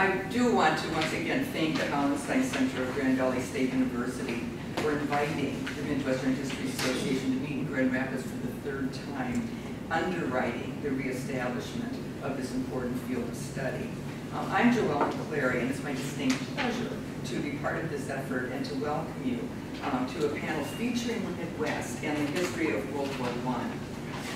I do want to once again thank the Hauenstein Center of Grand Valley State University for inviting the Midwestern History Association to meet in Grand Rapids for the third time, underwriting the reestablishment of this important field of study. Um, I'm Joelle McClary, and it's my distinct pleasure to be part of this effort and to welcome you um, to a panel featuring the Midwest and the history of World War I.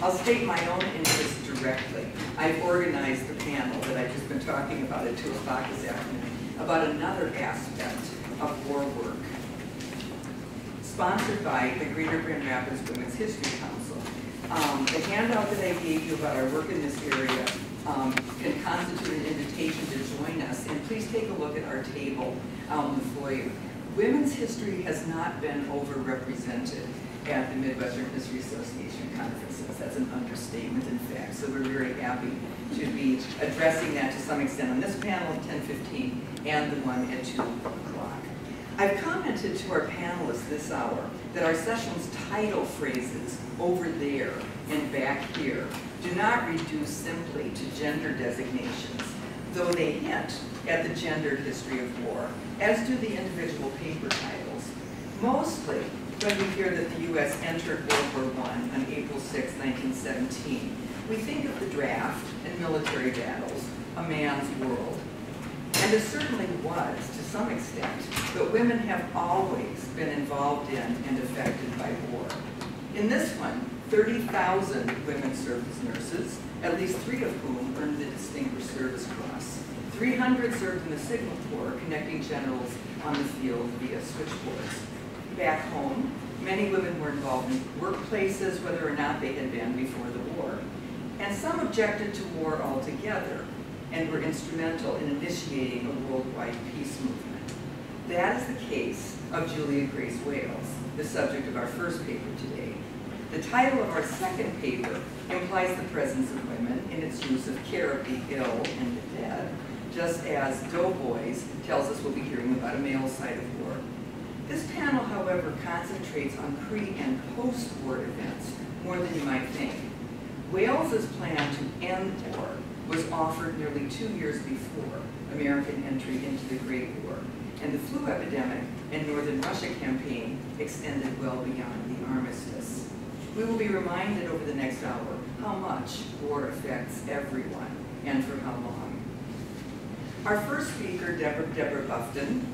I'll state my own interest directly. I've organized the panel that I've just been talking about at 2 o'clock this afternoon about another aspect of war work, sponsored by the Greater Grand Rapids Women's History Council. Um, the handout that I gave you about our work in this area um, can constitute an invitation to join us, and please take a look at our table out in the foyer. Women's history has not been overrepresented at the Midwestern History Association conferences. That's an understatement, in fact. So we're very happy to be addressing that to some extent on this panel at 10:15 and the one at 2 o'clock. I've commented to our panelists this hour that our session's title phrases, over there and back here, do not reduce simply to gender designations, though they hint at the gendered history of war, as do the individual paper titles. Mostly, when we hear that the U.S. entered World War I on April 6, 1917, we think of the draft and military battles, a man's world. And it certainly was, to some extent, but women have always been involved in and affected by war. In this one, 30,000 women served as nurses, at least three of whom earned the Distinguished Service Cross. 300 served in the Signal Corps, connecting generals on the field via switchboards. Back home, many women were involved in workplaces, whether or not they had been before the war. And some objected to war altogether and were instrumental in initiating a worldwide peace movement. That is the case of Julia Grace Wales, the subject of our first paper today. The title of our second paper implies the presence of women in its use of care of the ill and the dead, just as Doughboys tells us we'll be hearing about a male side of war. This panel, however, concentrates on pre- and post-war events more than you might think. Wales's plan to end war was offered nearly two years before American entry into the Great War, and the flu epidemic and northern Russia campaign extended well beyond the armistice. We will be reminded over the next hour how much war affects everyone and for how long. Our first speaker, Deborah, Deborah Bufton,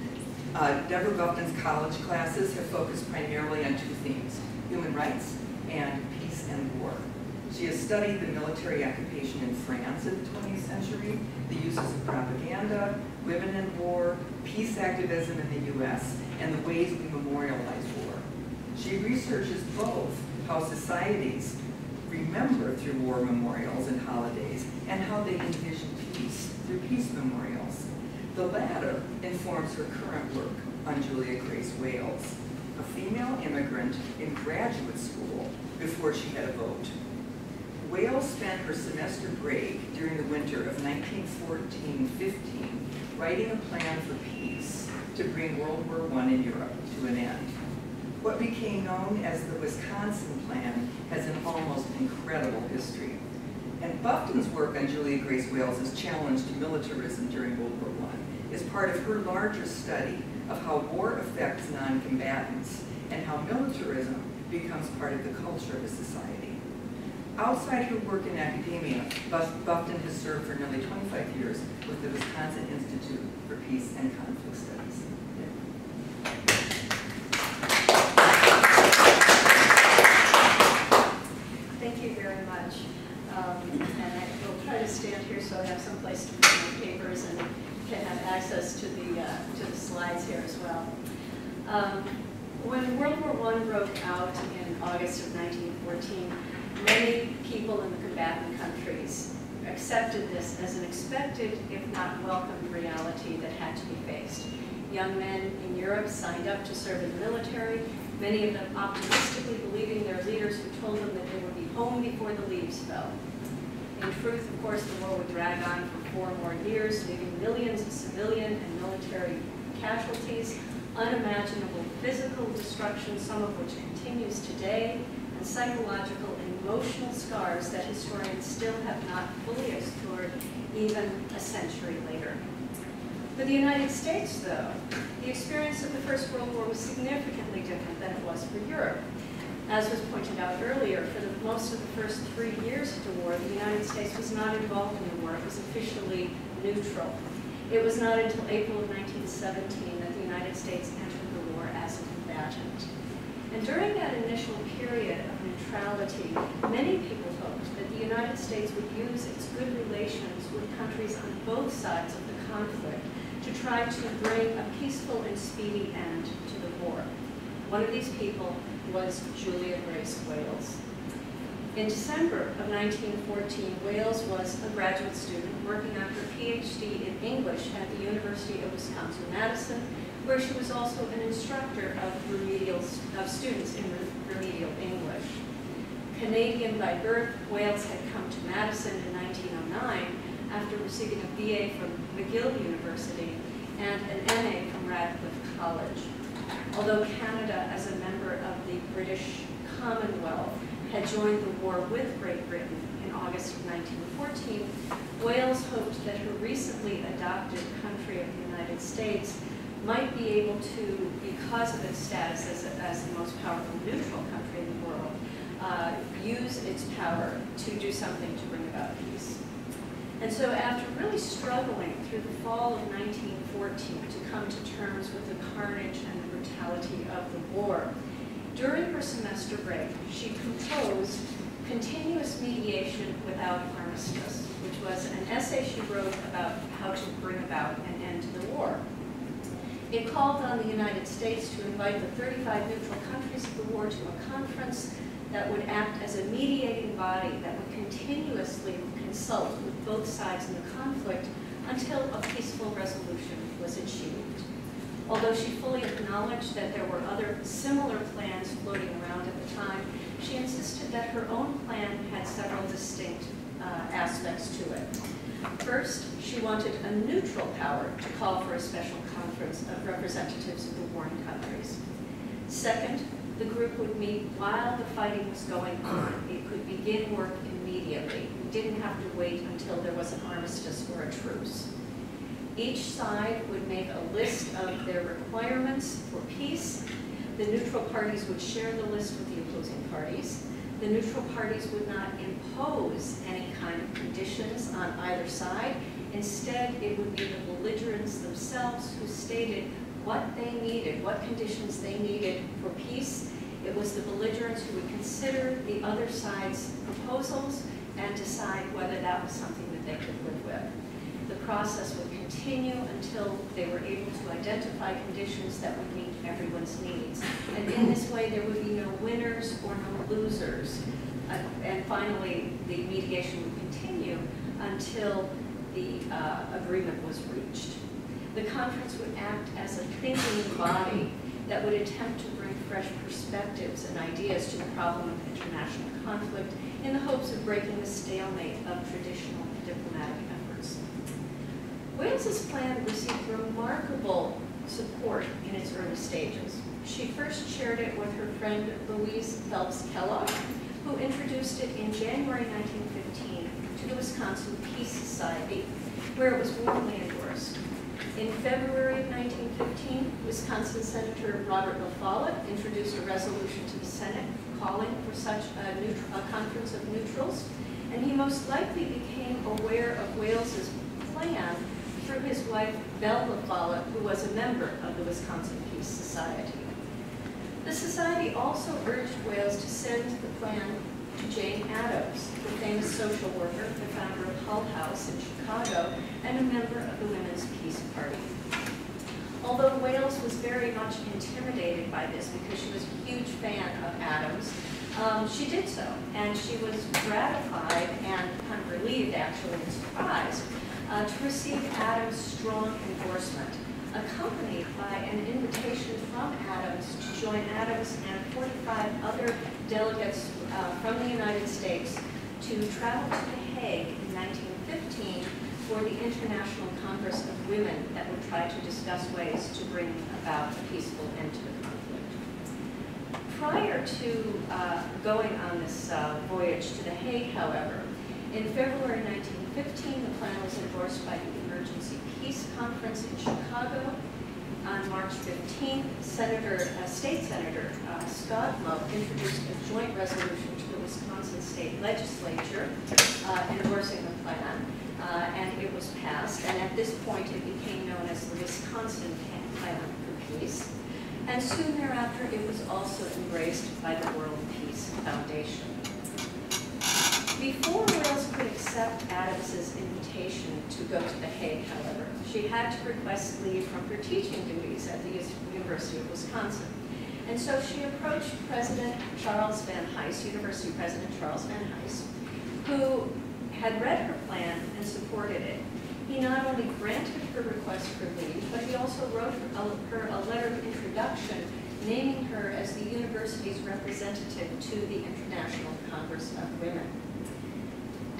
uh, Deborah Bufton's college classes have focused primarily on two themes, human rights and peace and war. She has studied the military occupation in France in the 20th century, the uses of propaganda, women in war, peace activism in the U.S., and the ways we memorialize war. She researches both how societies remember through war memorials and holidays, and how they envision peace through peace memorials. The latter informs her current work on Julia Grace Wales, a female immigrant in graduate school before she had a vote. Wales spent her semester break during the winter of 1914-15 writing a plan for peace to bring World War I in Europe to an end. What became known as the Wisconsin Plan has an almost incredible history. And Bufton's work on Julia Grace Wales' challenge to militarism during World War is part of her larger study of how war affects non-combatants and how militarism becomes part of the culture of a society. Outside her work in academia, Bufton has served for nearly 25 years with the Wisconsin Institute for Peace and Conflict Studies. Thank you very much. Um, and I will try to stand here so I have some place to put my papers and access to the, uh, to the slides here as well. Um, when World War I broke out in August of 1914, many people in the combatant countries accepted this as an expected, if not welcomed, reality that had to be faced. Young men in Europe signed up to serve in the military, many of them optimistically believing their leaders who told them that they would be home before the leaves fell. In truth, of course, the war would drag on for four more years, leaving millions of civilian and military casualties, unimaginable physical destruction, some of which continues today, and psychological and emotional scars that historians still have not fully explored even a century later. For the United States, though, the experience of the First World War was significantly different than it was for Europe. As was pointed out earlier, for the, most of the first three years of the war, the United States was not involved in the war. It was officially neutral. It was not until April of 1917 that the United States entered the war as a combatant. And during that initial period of neutrality, many people hoped that the United States would use its good relations with countries on both sides of the conflict to try to bring a peaceful and speedy end to the war. One of these people was Julia Grace Wales. In December of 1914, Wales was a graduate student working on her PhD in English at the University of Wisconsin-Madison, where she was also an instructor of remedial of students in remedial English. Canadian by birth, Wales had come to Madison in 1909 after receiving a BA from McGill University and an MA from Radcliffe College. Although Canada, as a member of the British Commonwealth, had joined the war with Great Britain in August of 1914, Wales hoped that her recently adopted country of the United States might be able to, because of its status as, a, as the most powerful neutral country in the world, uh, use its power to do something to bring about peace. And so after really struggling through the fall of 1914 to come to terms with the carnage and the brutality of the war, during her semester break, she composed Continuous Mediation Without Armistice, which was an essay she wrote about how to bring about an end to the war. It called on the United States to invite the 35 neutral countries of the war to a conference that would act as a mediating body that would continuously consult with both sides in the conflict until a peaceful resolution was achieved. Although she fully acknowledged that there were other similar plans floating around at the time, she insisted that her own plan had several distinct uh, aspects to it. First, she wanted a neutral power to call for a special conference of representatives of the warring countries. Second, the group would meet while the fighting was going on. It could begin work immediately. We didn't have to wait until there was an armistice or a truce. Each side would make a list of their requirements for peace. The neutral parties would share the list with the opposing parties. The neutral parties would not impose any kind of conditions on either side. Instead, it would be the belligerents themselves who stated what they needed, what conditions they needed for peace. It was the belligerents who would consider the other side's proposals and decide whether that was something that they could live process would continue until they were able to identify conditions that would meet everyone's needs. And in this way, there would be no winners or no losers. Uh, and finally, the mediation would continue until the uh, agreement was reached. The conference would act as a thinking body that would attempt to bring fresh perspectives and ideas to the problem of international conflict in the hopes of breaking the stalemate of traditional diplomatic Wales's plan received remarkable support in its early stages. She first shared it with her friend Louise Phelps Kellogg, who introduced it in January 1915 to the Wisconsin Peace Society, where it was warmly endorsed. In February of 1915, Wisconsin Senator Robert Follette introduced a resolution to the Senate calling for such a, a, conference of neutrals, and he most likely became aware of Wales's plan through his wife, Belle La who was a member of the Wisconsin Peace Society. The society also urged Wales to send the plan to Jane Addams, the famous social worker, the founder of Hull House in Chicago, and a member of the Women's Peace Party. Although Wales was very much intimidated by this because she was a huge fan of Addams, um, she did so, and she was gratified and kind of relieved, actually, and surprised uh, to receive Addams' strong endorsement, accompanied by an invitation from Addams to join Addams and 45 other delegates uh, from the United States to travel to The Hague in 1915 for the International Congress of Women that would try to discuss ways to bring about a peaceful end to the conflict. Prior to uh, going on this uh, voyage to The Hague, however, in February 1915, the plan was endorsed by the Emergency Peace Conference in Chicago. On March 15th, Senator, uh, State Senator uh, Scott Lowe introduced a joint resolution to the Wisconsin State Legislature uh, endorsing the plan, uh, and it was passed. And at this point, it became known as the Wisconsin Plan for Peace. And soon thereafter, it was also embraced by the World Peace Foundation. Before Wales could accept Addams's invitation to go to The Hague, however, she had to request leave from her teaching duties at the University of Wisconsin. And so she approached President Charles Van Hise, University President Charles Van Hise, who had read her plan and supported it. He not only granted her request for leave, but he also wrote her a, her a letter of introduction naming her as the university's representative to the International Congress of Women.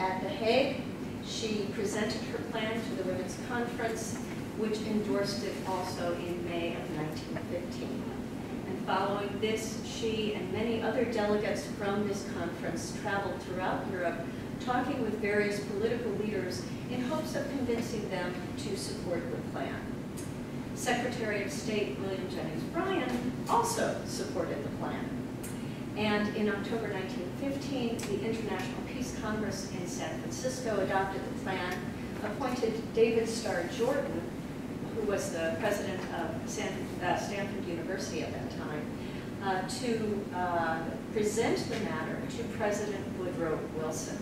At The Hague, she presented her plan to the Women's Conference, which endorsed it also in May of 1915. And following this, she and many other delegates from this conference traveled throughout Europe, talking with various political leaders in hopes of convincing them to support the plan. Secretary of State William Jennings Bryan also supported the plan. And in October 1915, the International Peace Congress in San Francisco adopted the plan, appointed David Starr Jordan, who was the president of San, uh, Stanford University at that time, uh, to uh, present the matter to President Woodrow Wilson.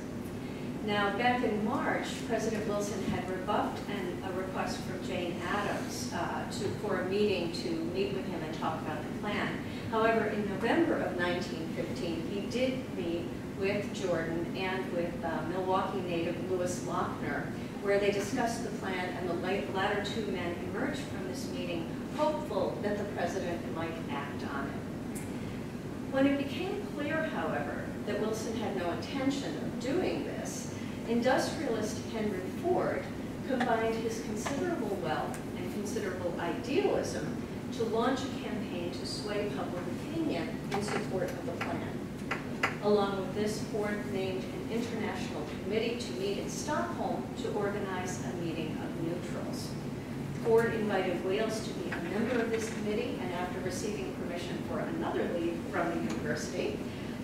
Now, back in March, President Wilson had rebuffed an, a request from Jane Addams uh, to, for a meeting to meet with him and talk about the plan. However, in November of 1915, he did meet with Jordan and with uh, Milwaukee native Louis Lochner, where they discussed the plan, and the latter two men emerged from this meeting hopeful that the president might act on it. When it became clear, however, that Wilson had no intention of doing this, industrialist Henry Ford combined his considerable wealth and considerable idealism to launch a campaign to sway public opinion in support of the plan. Along with this, Ford named an international committee to meet in Stockholm to organize a meeting of neutrals. Ford invited Wales to be a member of this committee, and after receiving permission for another leave from the university,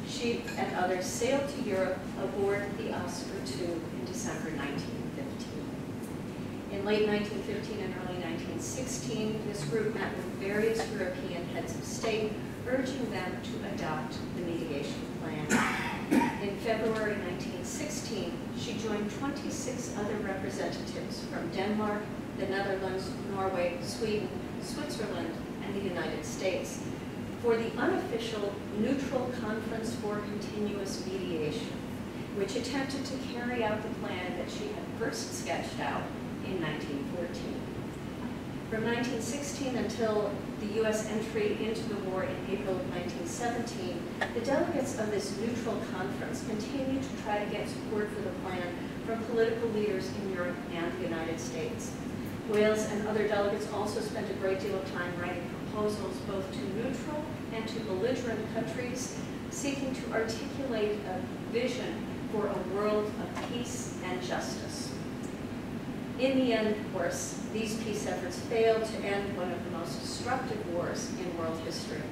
she and others sailed to Europe aboard the Oscar II in December 1915. In late 1915 and early 1916, this group met with various European heads of state, urging them to adopt the mediation plan. In February 1916, she joined 26 other representatives from Denmark, the Netherlands, Norway, Sweden, Switzerland, and the United States for the unofficial Neutral Conference for Continuous Mediation, which attempted to carry out the plan that she had first sketched out in 1914. From 1916 until the U.S. entry into the war in April of 1917, the delegates of this neutral conference continued to try to get support for the plan from political leaders in Europe and the United States. Wales and other delegates also spent a great deal of time writing proposals both to neutral and to belligerent countries, seeking to articulate a vision for a world of peace and justice. In the end, of course, these peace efforts failed to end one of the most destructive wars in world history.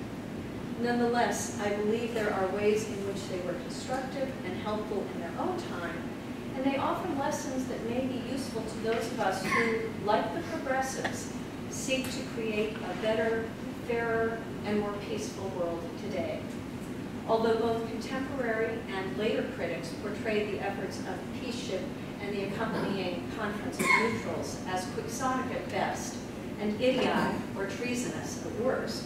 Nonetheless, I believe there are ways in which they were constructive and helpful in their own time, and they offer lessons that may be useful to those of us who, like the progressives, seek to create a better, fairer, and more peaceful world today. Although both contemporary and later critics portrayed the efforts of peace ship and the accompanying conference of neutrals as quixotic at best and idiotic or treasonous at worst,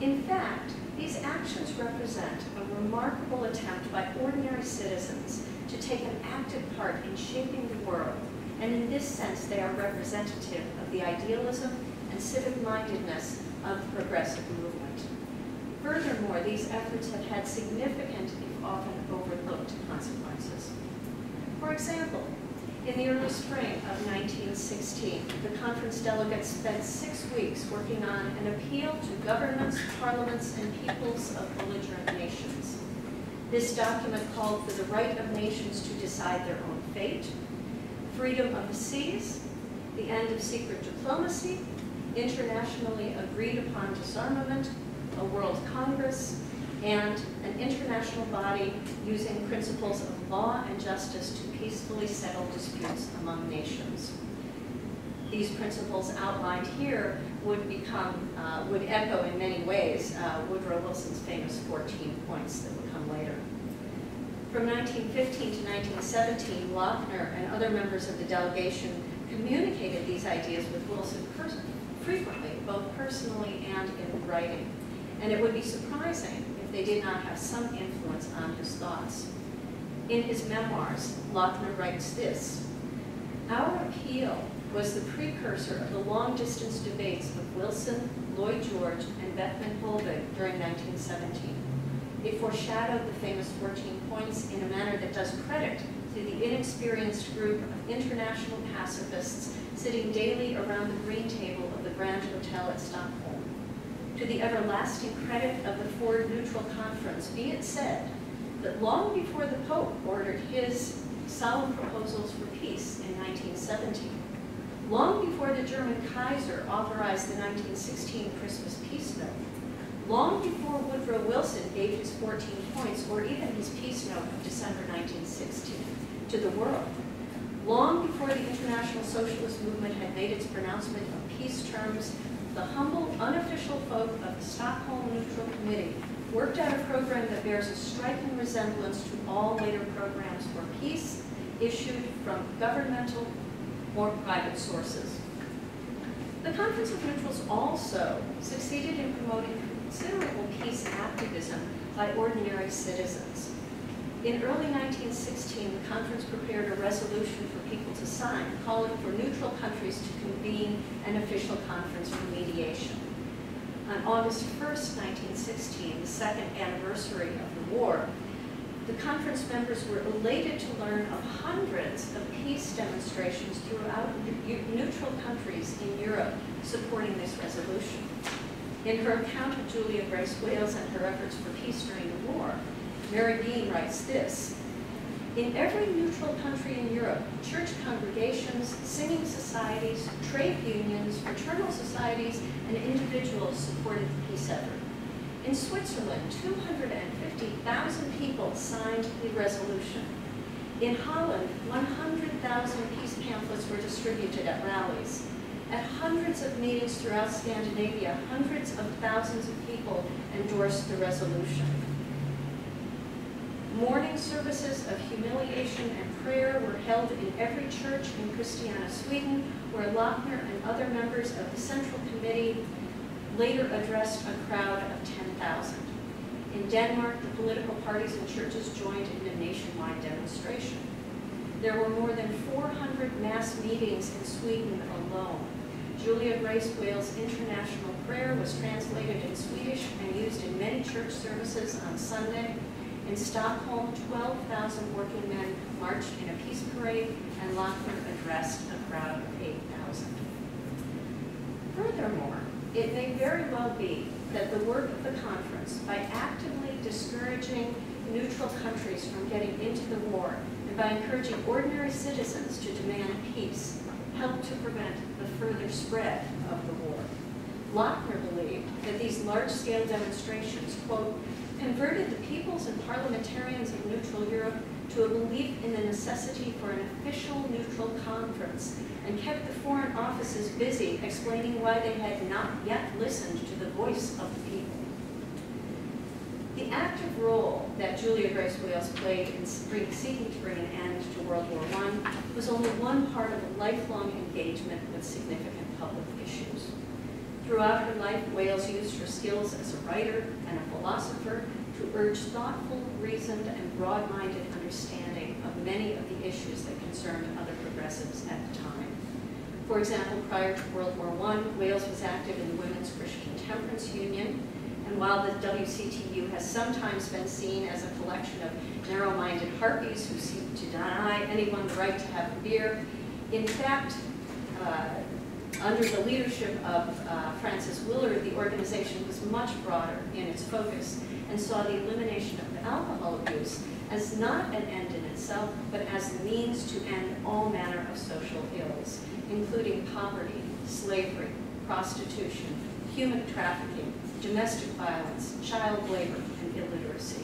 in fact, these actions represent a remarkable attempt by ordinary citizens to take an active part in shaping the world, and in this sense they are representative of the idealism and civic-mindedness of the progressive movement. Furthermore, these efforts have had significant, if often overlooked, consequences. For example, in the early spring of 1916, the conference delegates spent six weeks working on an appeal to governments, parliaments, and peoples of belligerent nations. This document called for the right of nations to decide their own fate, freedom of the seas, the end of secret diplomacy, internationally agreed upon disarmament, a world congress, and an international body using principles of law and justice to peacefully settle disputes among nations. These principles outlined here would become, uh, would echo in many ways uh, Woodrow Wilson's famous 14 points that would come later. From 1915 to 1917, Lochner and other members of the delegation communicated these ideas with Wilson frequently, both personally and in writing. And it would be surprising they did not have some influence on his thoughts. In his memoirs, Lochner writes this, Our appeal was the precursor of the long-distance debates of Wilson, Lloyd George, and Bethmann Hollweg during 1917. It foreshadowed the famous 14 points in a manner that does credit to the inexperienced group of international pacifists sitting daily around the green table of the Grand Hotel at Stockholm. To the everlasting credit of the Ford Neutral Conference, be it said that long before the Pope ordered his solemn proposals for peace in 1917, long before the German Kaiser authorized the 1916 Christmas peace note, long before Woodrow Wilson gave his 14 points or even his peace note of December 1916 to the world, long before the international socialist movement had made its pronouncement of peace terms, the humble, unofficial folk of the Stockholm Neutral Committee worked out a program that bears a striking resemblance to all later programs for peace issued from governmental or private sources. The Conference of Neutrals also succeeded in promoting considerable peace activism by ordinary citizens. In early 1916, the conference prepared a resolution for people to sign calling for neutral countries to convene an official conference for mediation. On August 1st, 1916, the second anniversary of the war, the conference members were elated to learn of hundreds of peace demonstrations throughout neutral countries in Europe supporting this resolution. In her account of Julia Grace Wales and her efforts for peace during the war, Mary Bean writes this, in every neutral country in Europe, church congregations, singing societies, trade unions, fraternal societies, and individuals supported the peace effort. In Switzerland, 250,000 people signed the resolution. In Holland, 100,000 peace pamphlets were distributed at rallies. At hundreds of meetings throughout Scandinavia, hundreds of thousands of people endorsed the resolution. Morning services of humiliation and prayer were held in every church in Christiania, Sweden, where Lochner and other members of the Central Committee later addressed a crowd of 10,000. In Denmark, the political parties and churches joined in a nationwide demonstration. There were more than 400 mass meetings in Sweden alone. Julia Grace Wales' International Prayer was translated in Swedish and used in many church services on Sunday. In Stockholm, 12,000 working men marched in a peace parade, and Lochner addressed a crowd of 8,000. Furthermore, it may very well be that the work of the conference, by actively discouraging neutral countries from getting into the war and by encouraging ordinary citizens to demand peace, helped to prevent the further spread of the war. Lochner believed that these large-scale demonstrations, quote, converted the peoples and parliamentarians of neutral Europe to a belief in the necessity for an official neutral conference and kept the foreign offices busy explaining why they had not yet listened to the voice of the people. The active role that Julia Grace Wales played in seeking to bring an end to World War I was only one part of a lifelong engagement with significant public issues. Throughout her life, Wales used her skills as a writer and a philosopher to urge thoughtful, reasoned, and broad-minded understanding of many of the issues that concerned other progressives at the time. For example, prior to World War I, Wales was active in the Women's Christian Temperance Union, and while the WCTU has sometimes been seen as a collection of narrow-minded harpies who seek to deny anyone the right to have a beer, in fact, uh, Under the leadership of uh, Frances Willard, the organization was much broader in its focus and saw the elimination of alcohol abuse as not an end in itself, but as the means to end all manner of social ills, including poverty, slavery, prostitution, human trafficking, domestic violence, child labor, and illiteracy.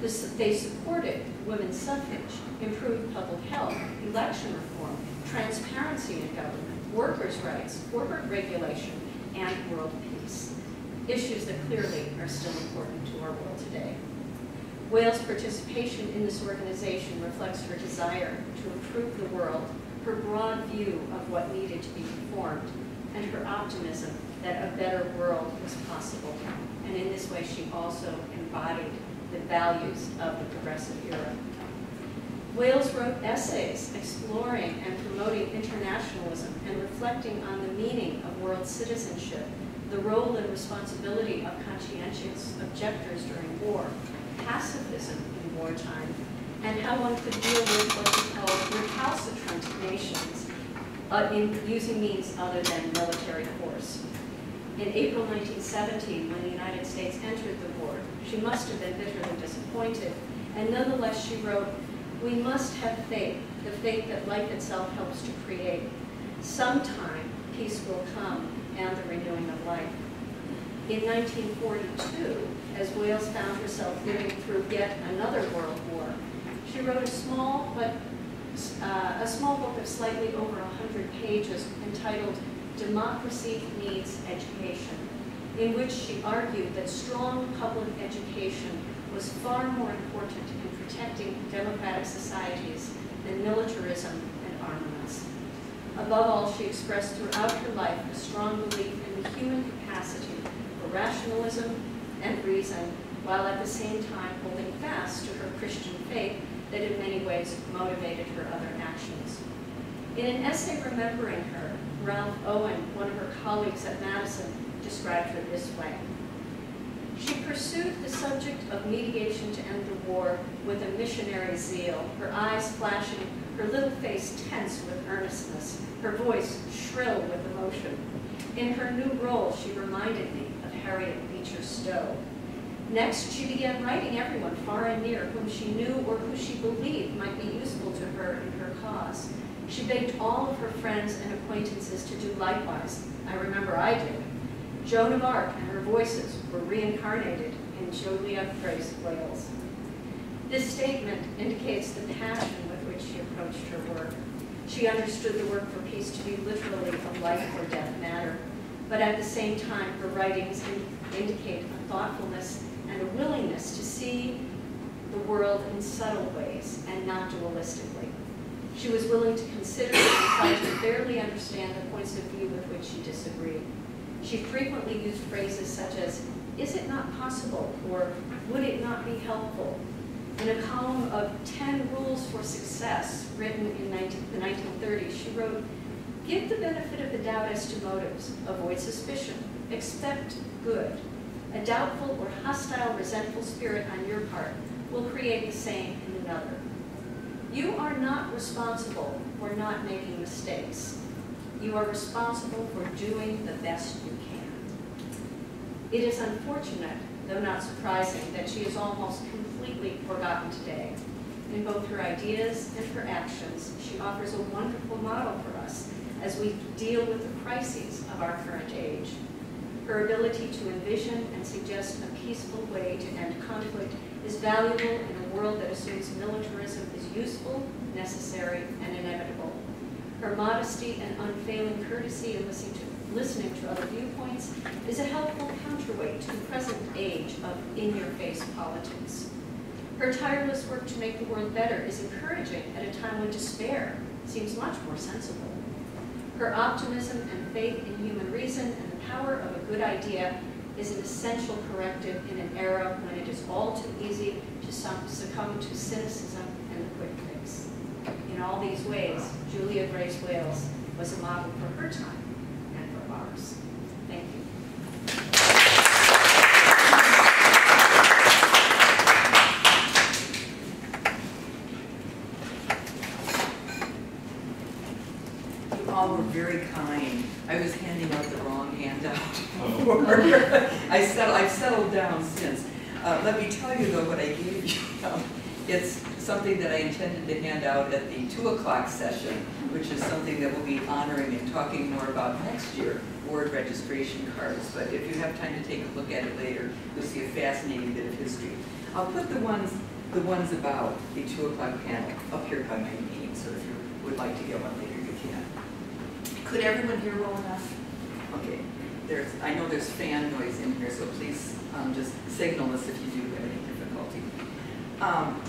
This, they supported women's suffrage, improved public health, election reform, transparency in government, workers' rights, corporate regulation, and world peace. Issues that clearly are still important to our world today. Wales' participation in this organization reflects her desire to improve the world, her broad view of what needed to be reformed, and her optimism that a better world was possible. And in this way, she also embodied the values of the progressive era. Wales wrote essays exploring and promoting internationalism and reflecting on the meaning of world citizenship, the role and responsibility of conscientious objectors during war, pacifism in wartime, and how one could deal with what we call recalcitrant nations uh, in using means other than military force. In April 1917, when the United States entered the war, she must have been bitterly disappointed, and nonetheless she wrote, we must have faith, the faith that life itself helps to create. Sometime peace will come and the renewing of life. In 1942, as Wales found herself living through yet another world war, she wrote a small but uh, a small book of slightly over 100 pages entitled Democracy Needs Education, in which she argued that strong public education was far more important protecting democratic societies than militarism and armaments. Above all, she expressed throughout her life a strong belief in the human capacity for rationalism and reason, while at the same time holding fast to her Christian faith that in many ways motivated her other actions. In an essay remembering her, Ralph Owen, one of her colleagues at Madison, described her this way. She pursued the subject of mediation to end the war with a missionary zeal, her eyes flashing, her little face tense with earnestness, her voice shrill with emotion. In her new role, she reminded me of Harriet Beecher Stowe. Next, she began writing everyone far and near whom she knew or who she believed might be useful to her in her cause. She begged all of her friends and acquaintances to do likewise. I remember I did. Joan of Arc and her voices were reincarnated in Julia Grace Wales. This statement indicates the passion with which she approached her work. She understood the work for peace to be literally a life or death matter, but at the same time, her writings indicate a thoughtfulness and a willingness to see the world in subtle ways and not dualistically. She was willing to consider and try to fairly understand the points of view with which she disagreed. She frequently used phrases such as, is it not possible, or would it not be helpful? In a column of 10 rules for success written in 19, the 1930s, she wrote, give the benefit of the doubt as to motives, avoid suspicion, expect good. A doubtful or hostile, resentful spirit on your part will create the same in another. You are not responsible for not making mistakes. You are responsible for doing the best you can. It is unfortunate, though not surprising, that she is almost completely forgotten today. In both her ideas and her actions, she offers a wonderful model for us as we deal with the crises of our current age. Her ability to envision and suggest a peaceful way to end conflict is valuable in a world that assumes militarism is useful, necessary, and inevitable. Her modesty and unfailing courtesy in listening to, listening to other viewpoints is a helpful counterweight to the present age of in-your-face politics. Her tireless work to make the world better is encouraging at a time when despair seems much more sensible. Her optimism and faith in human reason and the power of a good idea is an essential corrective in an era when it is all too easy to succumb to cynicism and the quick fix. In all these ways, Julia Grace Wales was a model for her time and for ours. Thank you. You all were very kind. I I settled, I've settled down since. Uh, let me tell you though what I gave you. Um, It's something that I intended to hand out at the two o'clock session, which is something that we'll be honoring and talking more about next year, board registration cards. But if you have time to take a look at it later, you'll see a fascinating bit of history. I'll put the ones, the ones about the two o'clock panel up here by my name, so if you would like to get one later, you can. Could everyone hear well enough? Okay, there's, I know there's fan noise in here, so please um, just signal us if you do have any difficulty. Um,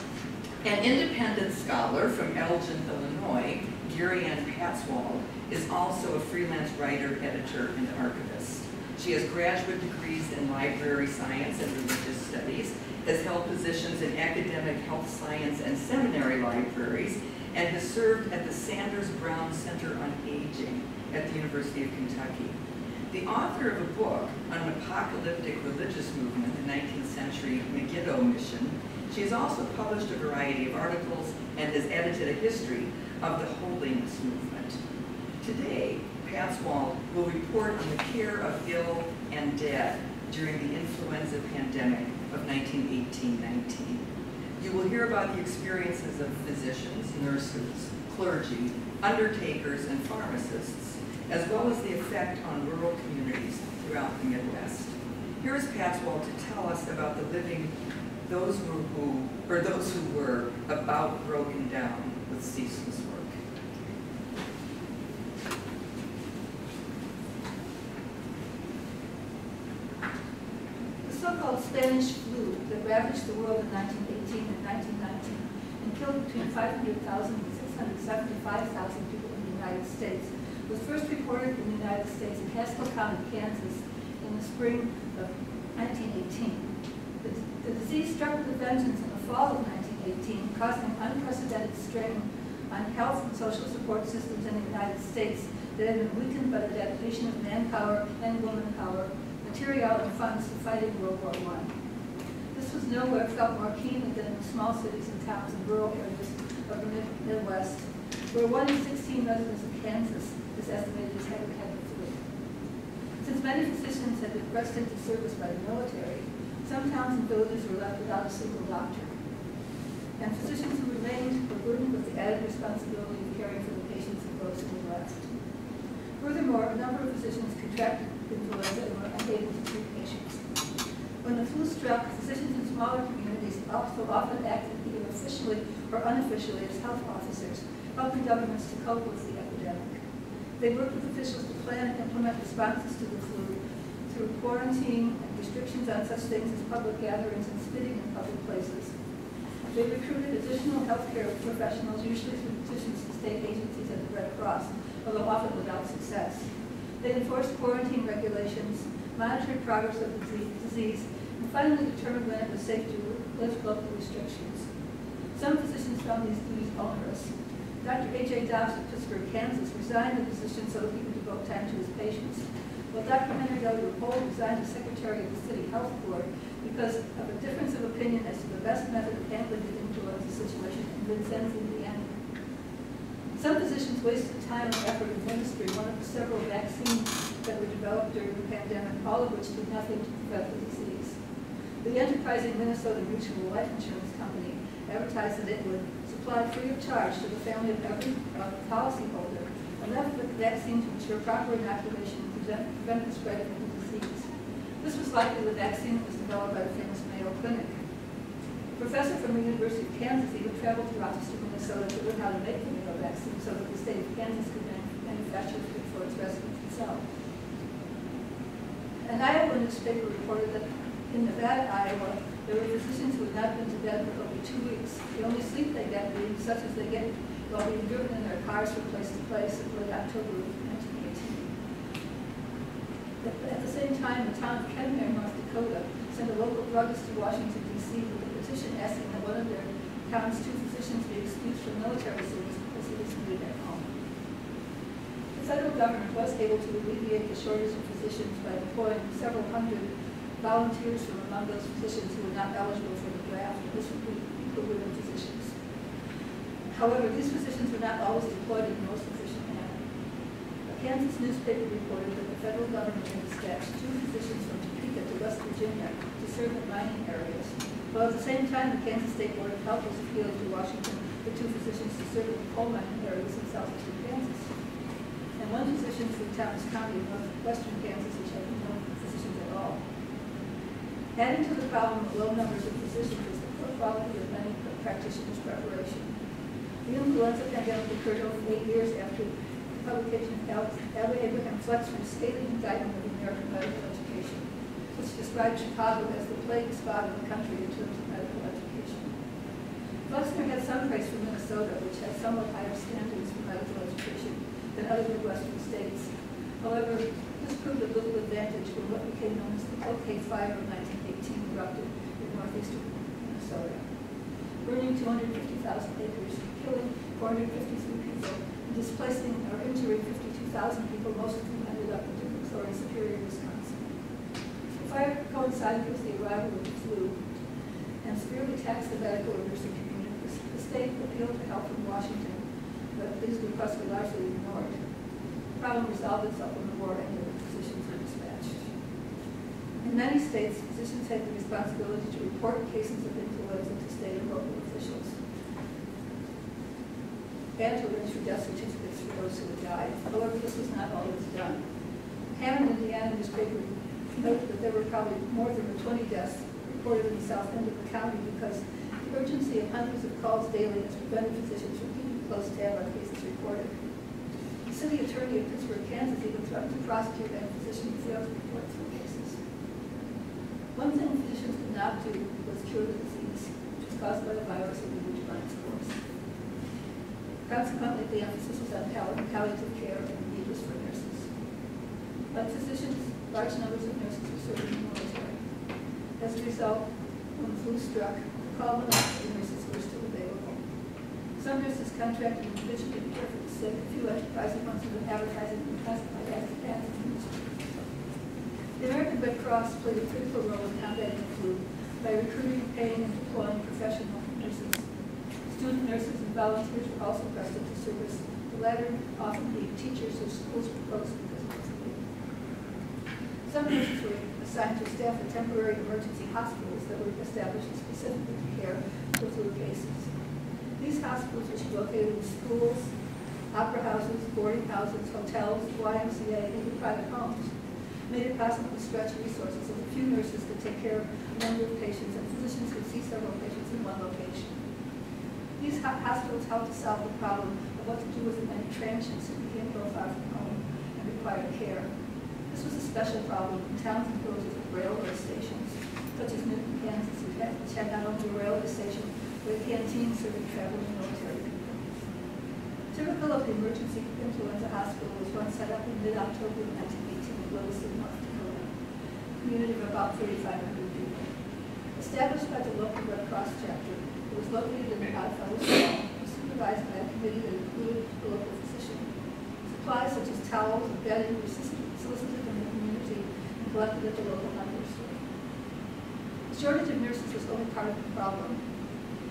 An independent scholar from Elgin, Illinois, Gari-Anne Patzwald, is also a freelance writer, editor, and archivist. She has graduate degrees in library science and religious studies, has held positions in academic health science and seminary libraries, and has served at the Sanders Brown Center on Aging at the University of Kentucky. The author of a book on an apocalyptic religious movement, the 19th century Megiddo mission, she has also published a variety of articles and has edited a history of the holiness movement. Today, Patzwald will report on the care of ill and dead during the influenza pandemic of 1918-19. You will hear about the experiences of physicians, nurses, clergy, undertakers, and pharmacists, as well as the effect on rural communities throughout the Midwest. Here is Patzwald to tell us about the living, those who, who or those who were about broken down with ceaseless work. The so-called Spanish flu that ravaged the world in 1918 and 1919 and killed between 500,000 and 675,000 people in the United States was first reported in the United States in Haskell County, Kansas in the spring of 1918. The, disease struck with vengeance in the fall of 1918, causing unprecedented strain on health and social support systems in the United States that had been weakened by the dedication of manpower and womanpower material and funds to fight in World War I. This was nowhere felt more keenly than in the small cities and towns and rural areas of the Mid- Midwest, where one in 16 residents of Kansas is estimated as having had the flu. Since many physicians had been pressed into service by the military, some towns and villages were left without a single doctor. And physicians who remained were burdened with the added responsibility of caring for the patients of those who were left. Furthermore, a number of physicians contracted influenza and were unable to treat patients. When the flu struck, physicians in smaller communities also often acted either officially or unofficially as health officers, helping governments to cope with the epidemic. They worked with officials to plan and implement responses to the flu through quarantine restrictions on such things as public gatherings and spitting in public places. They recruited additional healthcare professionals, usually through petitions to state agencies and the Red Cross, although often without success. They enforced quarantine regulations, monitored progress of the disease, and finally determined when it was safe to lift local restrictions. Some physicians found these duties onerous. Dr. A.J. Dobbs of Pittsburg, Kansas resigned the position so that he could devote time to his patients. While Dr. W. Holt resigned as secretary of the city health board because of a difference of opinion as to the best method of handling the influenza situation in Vincennes, Indiana. Some physicians wasted time and effort administering one of the several vaccines that were developed during the pandemic, all of which did nothing to prevent the disease. The enterprising Minnesota Mutual Life Insurance Company advertised that it would supply free of charge to the family of every uh, policyholder enough vaccine to ensure proper inoculation prevent, prevent the spread of the disease. This was likely the vaccine that was developed by the famous Mayo Clinic. A professor from the University of Kansas even traveled to Rochester, Minnesota to learn how to make the Mayo vaccine so that the state of Kansas could manufacture it for its residents itself. An Iowa newspaper reported that in Nevada, Iowa, there were physicians who had not been to bed for over two weeks. The only sleep they get being such as they get while being driven in their cars from place to place late October of 1918. At the same time, the town of Kenmare, North Dakota, sent a local druggist to Washington DC with a petition asking that one of their town's two physicians be excused from military service because he was needed at home. The federal government was able to alleviate the shortage of physicians by employing several hundred volunteers from among those physicians who were not eligible for the draft. This would be people women physicians. However, these physicians were not always deployed in most. A Kansas newspaper reported that the federal government had dispatched two physicians from Topeka, to West Virginia to serve in mining areas. While at the same time, the Kansas State Board of Health was appealing to Washington for two physicians to serve in coal mining areas in southeastern Kansas. And one physician from Thomas County in western Kansas, which had no physicians at all. Adding to the problem of low numbers of physicians is the poor quality of many practitioners' preparation. The influenza pandemic occurred over eight years after the publication of Al- Abraham Flexner's scathing indictment of American medical education, which described Chicago as the plague spot in the country in terms of medical education. Flexner had some praise for Minnesota, which has somewhat higher standards for medical education than other Midwestern states. However, this proved a little advantage when what became known as the Cloquet Fire of 1918 erupted in northeastern Minnesota, burning 250,000 acres, killing 453 people, displacing or injuring 52,000 people, most of whom ended up in Duluth or in Superior, Wisconsin. The fire coincided with the arrival of the flu and severely taxed the medical and nursing communities. The state appealed for help from Washington, but these requests were largely ignored. The problem resolved itself when the war ended and physicians were dispatched. In many states, physicians had the responsibility to report cases of influenza to state and local officials to for death certificates for those who had died. However, this was not always done. Hammond, Indiana newspaper noted that there were probably more than 20 deaths reported in the south end of the county because the urgency of hundreds of calls daily has prevented physicians from keeping close tab on cases reported. The city attorney of Pittsburg, Kansas even threatened to prosecute any physician who failed to report flu cases. One thing physicians could not do was cure the disease, which was caused by the virus of the bubonic spores. Consequently, the emphasis was on palli- palliative care and the need for nurses. Like physicians, large numbers of nurses were serving in the military. As a result, when the flu struck, the call went off and nurses were still available. Some nurses contracted individually to care for the sick. A few enterprising ones been advertising and classified as as The American Red Cross played a critical role in combating the flu by recruiting, paying, and deploying professional nurses. Student nurses and volunteers were also pressed into service. The latter often being teachers whose schools were closed of flu. Some nurses were assigned to staff at temporary emergency hospitals that were established specifically to care for flu cases. These hospitals, which were located in schools, opera houses, boarding houses, hotels, YMCA, and even private homes, made it possible to stretch resources so that few nurses could take care of a number of patients and physicians could see several patients in one location. These hospitals helped to solve the problem of what to do with the many transients who became ill far from home and required care. This was a special problem in towns and villages with railroad stations, such as Newton, Kansas, which had, not only a railway station, but a canteen serving traveling military people. Typical of the emergency influenza hospital was one set up in mid-October of 1918 in Williston, North Dakota, a community of about 3,500 people. Established by the local Red Cross chapter, it was located in the Oddfellows Hall, supervised by a committee that included the local physician. Supplies such as towels and bedding were solicited from the community and collected at the local hardware store. The shortage of nurses was only part of the problem.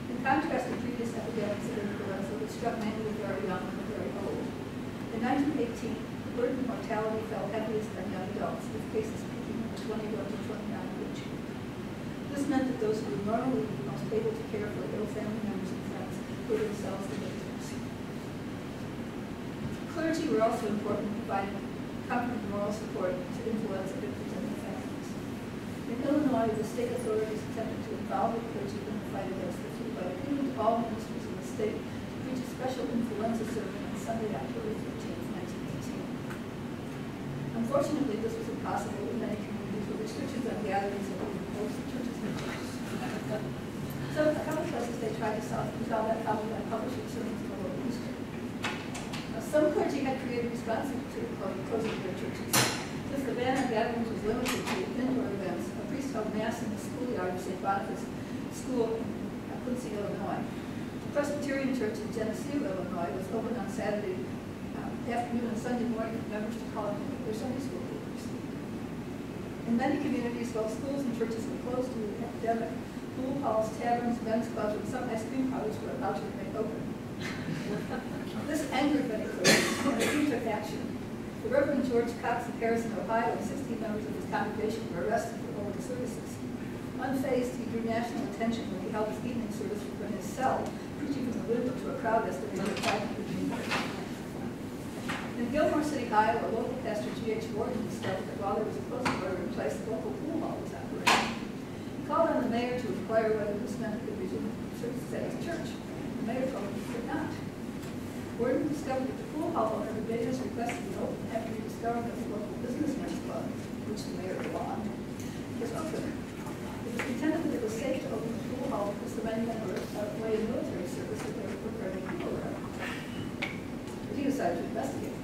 In contrast to previous epidemics of influenza, which struck mainly very young and very old, in 1918, the burden of mortality fell heaviest on young adults, with cases peaking at 21 to 29 each. This meant that those who were normally able to care for ill family members and friends were themselves the victims. Clergy were also important in providing comfort and moral support to influenza victims and their families. In Illinois, the state authorities attempted to involve the clergy in the fight against the flu by appealing to all ministers in the state to preach a special influenza sermon on Sunday, October 13, 1918. Unfortunately, this was impossible in many communities with restrictions on gatherings of most churches and churches. So a couple places they that publishing the. Now, Some clergy had created responses to clo- closing of their churches. Since the ban on gatherings was limited to indoor events, a priest held mass in the schoolyard of St. Boniface School in Quincy, Illinois. The Presbyterian Church in Geneseo, Illinois was open on Saturday um, afternoon and Sunday morning for members to call in their Sunday school leaders. In many communities, both schools and churches were closed due to the epidemic, pool halls, taverns, men's clubs, and some ice cream parlors were allowed to remain open. This angered many clergy, and few took action. The Reverend George Cox of Harrison, Ohio, and 16 members of his congregation were arrested for holding services. Unfazed, he drew national attention when he held his evening service from his cell, preaching from the window to a crowd estimated at 500. In Gilmore City, Iowa, local pastor G.H. Warden discovered that while there was a closing order in place, the local pool hall was operating. Called on the mayor to inquire whether this he could resume services at his church. The mayor told him he could not. Warden discovered that the pool hall owner who made his request to be open after he discovered that the local businessmen's club, which the mayor belonged, was open. It was contended that it was safe to open the pool hall because the many men were away in military service that they were preparing to go around. But he decided to investigate.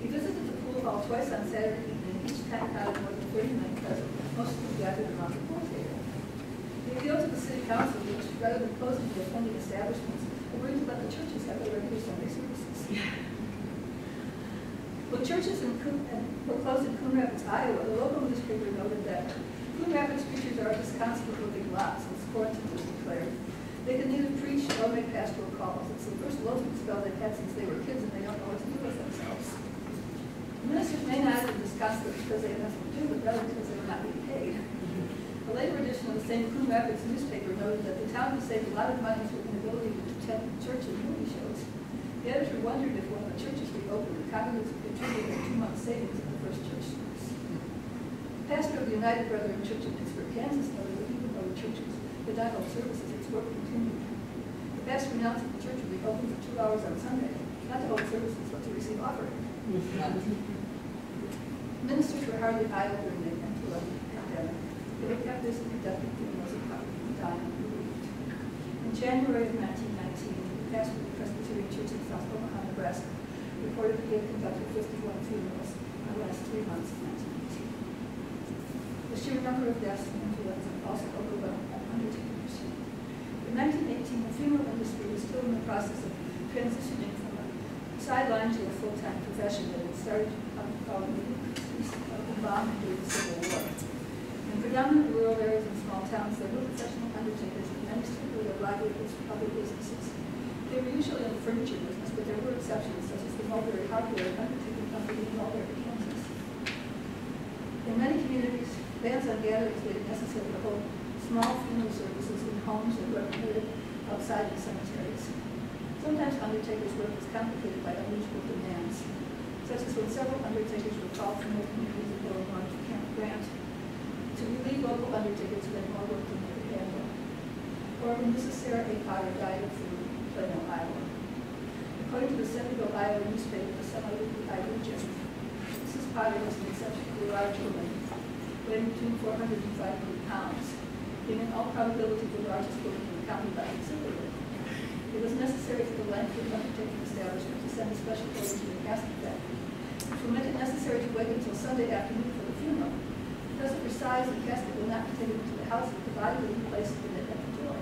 He visited the pool hall twice on Saturday evening, each time counted more than thirty men present, most of them gathered around the Appealed to the city council, which, rather than closing the offending establishments, agreed to let the churches have their regular Sunday services. When churches in Coon, were closed in Coon Rapids, Iowa, the local newspaper noted that Coon Rapids preachers are disconsolate living lots, as quarantine was declared. They can neither preach nor make pastoral calls. It's the first loafing spell they've had since they were kids, and they don't know what to do with themselves. Ministers may not have been disconsolate because they had nothing to do, but rather because they were not being paid. The later edition of the same Coon Rapids newspaper noted that the town had saved a lot of money through an ability to attend church and movie shows. The editor wondered if one of the churches reopened, the congregants would contribute two-month savings in the first church service. The pastor of the United Brethren Church in Pittsburg, Kansas noted that even though the church was did not services, its work continued. The pastor announced that the church would be open for two hours on Sunday, not to hold services, but to receive offering. Ministers were hardly idle during the 11 the effortlessly conducted theological covenant died unmoved. In January of 1919, the pastor of the Presbyterian Church in South Omaha, Nebraska, reported he had conducted 51 funerals in the last three months of 1919. The sheer number of deaths from influenza also overwhelmed all undertakers. In 1918, the funeral industry was still in the process of transitioning from a sideline to a full-time profession that had started following the Obama during the Civil War. In rural areas and small towns, there were professional undertakers and many still their livelihoods from other businesses. They were usually in the furniture business, but there were exceptions, such as the Mulberry Hardware Undertaking Company in Mulberry, Kansas. In many communities, bans on gatherings made it necessary to hold small funeral services in homes that were permitted outside the cemeteries. Sometimes undertakers' work was complicated by unusual demands, such as when several undertakers were called from their communities of Illinois to Camp Grant to relieve local undertakers who had more work than they could handle. Or when Mrs. Sarah A. Potter died of in Plano, Iowa. According to the Centerville, Iowa newspaper, the semi-weekly Iowa Mrs. Potter was an exceptionally large woman, weighing between 400 and 500 pounds, being in all probability the largest woman in the county by considerably. It was necessary for the Langford Undertaking Establishment to send a special order to the casket factory, which will make it necessary to wait until Sunday afternoon for the funeral. Because of her size, the casket will not be taken into the house, but the body will be placed in it at the door.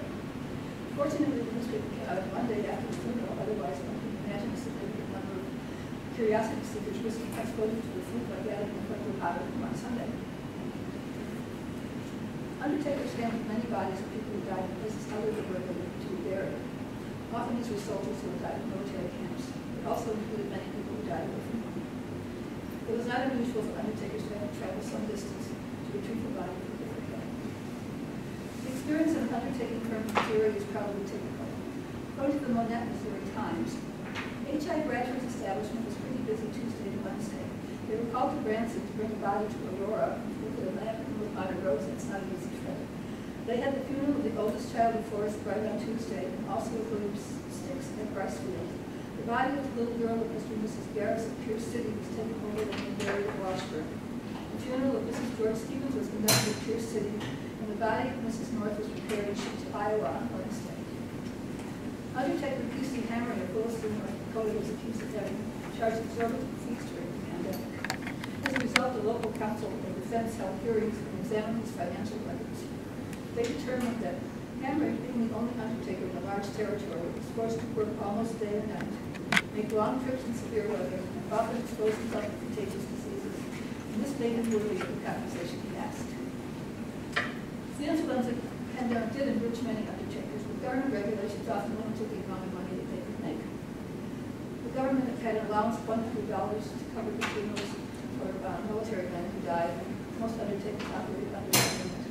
Fortunately, the newspaper came out one day after the funeral, otherwise one can imagine a significant number of curiosity seekers risking exposure to the food by gathering in front of the powder on Sunday. Undertakers handled many bodies of people who died in places other than where they were to be buried. Often these were soldiers who had died in military camps. It also included many people who died away from home. It was not unusual for undertakers to have to travel some distance the body from their dead. The experience of undertaking in Missouri is probably typical. According to the Monett Missouri Times, H.I. Bradford's establishment was pretty busy Tuesday and Wednesday. They were called to Branson to bring the body to Aurora, look at a lamp and move modern roads, and it's not an easy trip. They had the funeral of the oldest child of Forest Bright on Tuesday, and also William Sticks at Bricefield. The body of the little girl of Mr. and Mrs. Garris of Pierce City was taken over and buried at Washburn. The funeral of Mrs. George Stevens was conducted at Pierce City, and the body of Mrs. North was prepared and shipped to Iowa on Wednesday. Undertaker P.C. Hammer of Williston, North Dakota was accused of having charged exorbitant fees during the pandemic. As a result, the local council of defense held hearings and examined his financial records. They determined that Hammer, being the only undertaker in a large territory, was forced to work almost day and night, make long trips in severe weather, and often expose himself to contagious And this made him worthy of the compensation he asked. The influenza pandemic did enrich many undertakers, but government regulations often limited the amount of money that they could make. The government had an allowance of one hundred dollars to cover the funerals for uh, military men who died, and most undertakers operated under that limit.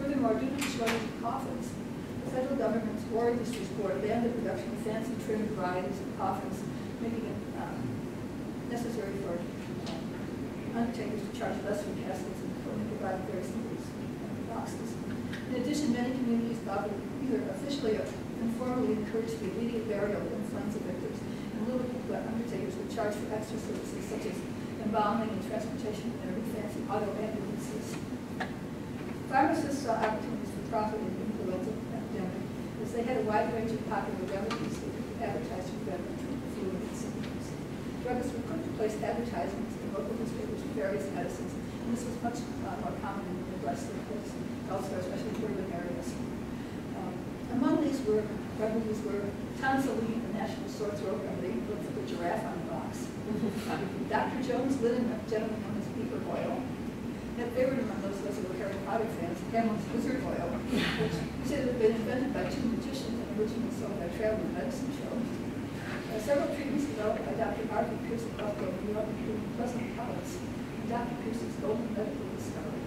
Furthermore, due to the shortage of coffins, the federal government's War Industries Board banned the production of fancy trimmed varieties of coffins, making it um, necessary for undertakers to charge less for caskets and provide very simple boxes. In addition, many communities either officially or informally encourage the immediate burial of influenza victims, and little people undertakers would charge for extra services such as embalming and transportation in their fancy auto ambulances. Pharmacists saw opportunities for profit in the influenza epidemic, as they had a wide range of popular remedies that could advertise for prevent flu and symptoms. Druggists were quick to place advertisements local newspapers for various medicines, and this was much uh, more common in the Midwest than it was elsewhere, especially in urban areas. Um, among these were remedies were Tonsiline, the national sore throat remedy, look for the giraffe on the box. Dr. Jones' linen, a gentleman known as beaver oil. And favorite among those of us who were Harry Potter fans, Hamlin's Wizard Oil, which said had been invented by two magicians and originally sold by traveling medicine show. Uh, several treatments developed by Dr. Harvey Pierce of Buffalo, New York, Pleasant Pellets, and Dr. Pierce's golden medical discovery.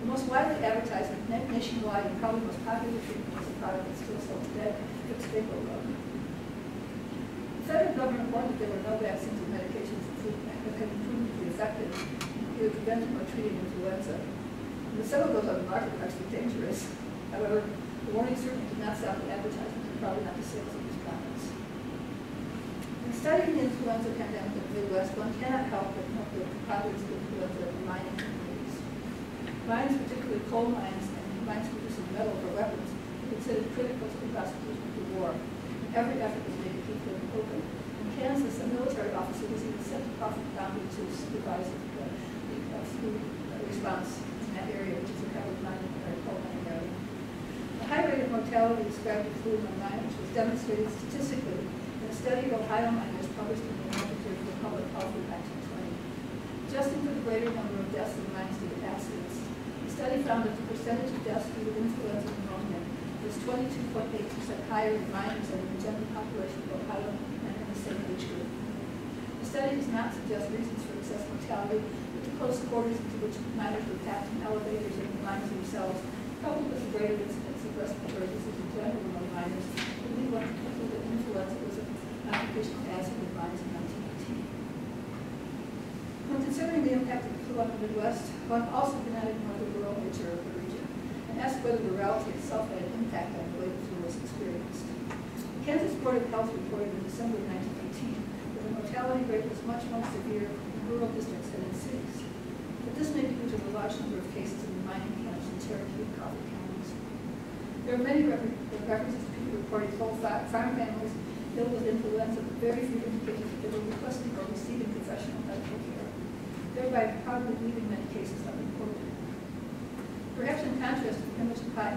The most widely advertised nationwide and probably most popular treatment was a product that's still sold today, Stable Rub. The federal government warned that there were no vaccines or medications that could- proven to be effective in either preventing or treating influenza. And the several those on the market are actually dangerous. However, the warning certainly did not stop the advertisement and probably not the sales of these products. In studying the influenza pandemic in the Midwest, one cannot help but note the preponderance of influenza in mining communities. Mines, particularly coal mines and mines producing metal for weapons, are considered critical to the prosecution of the war. And every effort was made to keep them open. In Kansas, a military officer was even sent to Crawford County to supervise the, the uh, food response in that area, which is a covered mining or coal mining area. The high rate of mortality described in flu miners was demonstrated statistically a study of Ohio miners published in the American Journal Public Health in 1920. Adjusting for the greater number of deaths in mines due to accidents, the study found that the percentage of deaths due to influenza pneumonia was 22.8% higher in miners than in the general population of Ohio and in the same age group. The study does not suggest reasons for excess mortality, but the close quarters into which miners were packed in elevators and the mines themselves, coupled with the greater incidence of respiratory disease in general among miners, would lead one to conclude that influenza of acid in in 1918. When considering the impact of the flu on the Midwest, one also cannot ignore the rural nature of the region and ask whether rurality itself had an impact on the way the flu was experienced. The Kansas Board of Health reported in December 1918 that the mortality rate was much more severe in rural districts than in cities. But this may be due to the large number of cases in the mining camps in Cherokee and Crawford counties. There are many references to people reporting whole fa- farm families ill with influenza, but very few indications that they were requesting or receiving professional medical care, thereby probably leaving many cases unreported. Perhaps in contrast to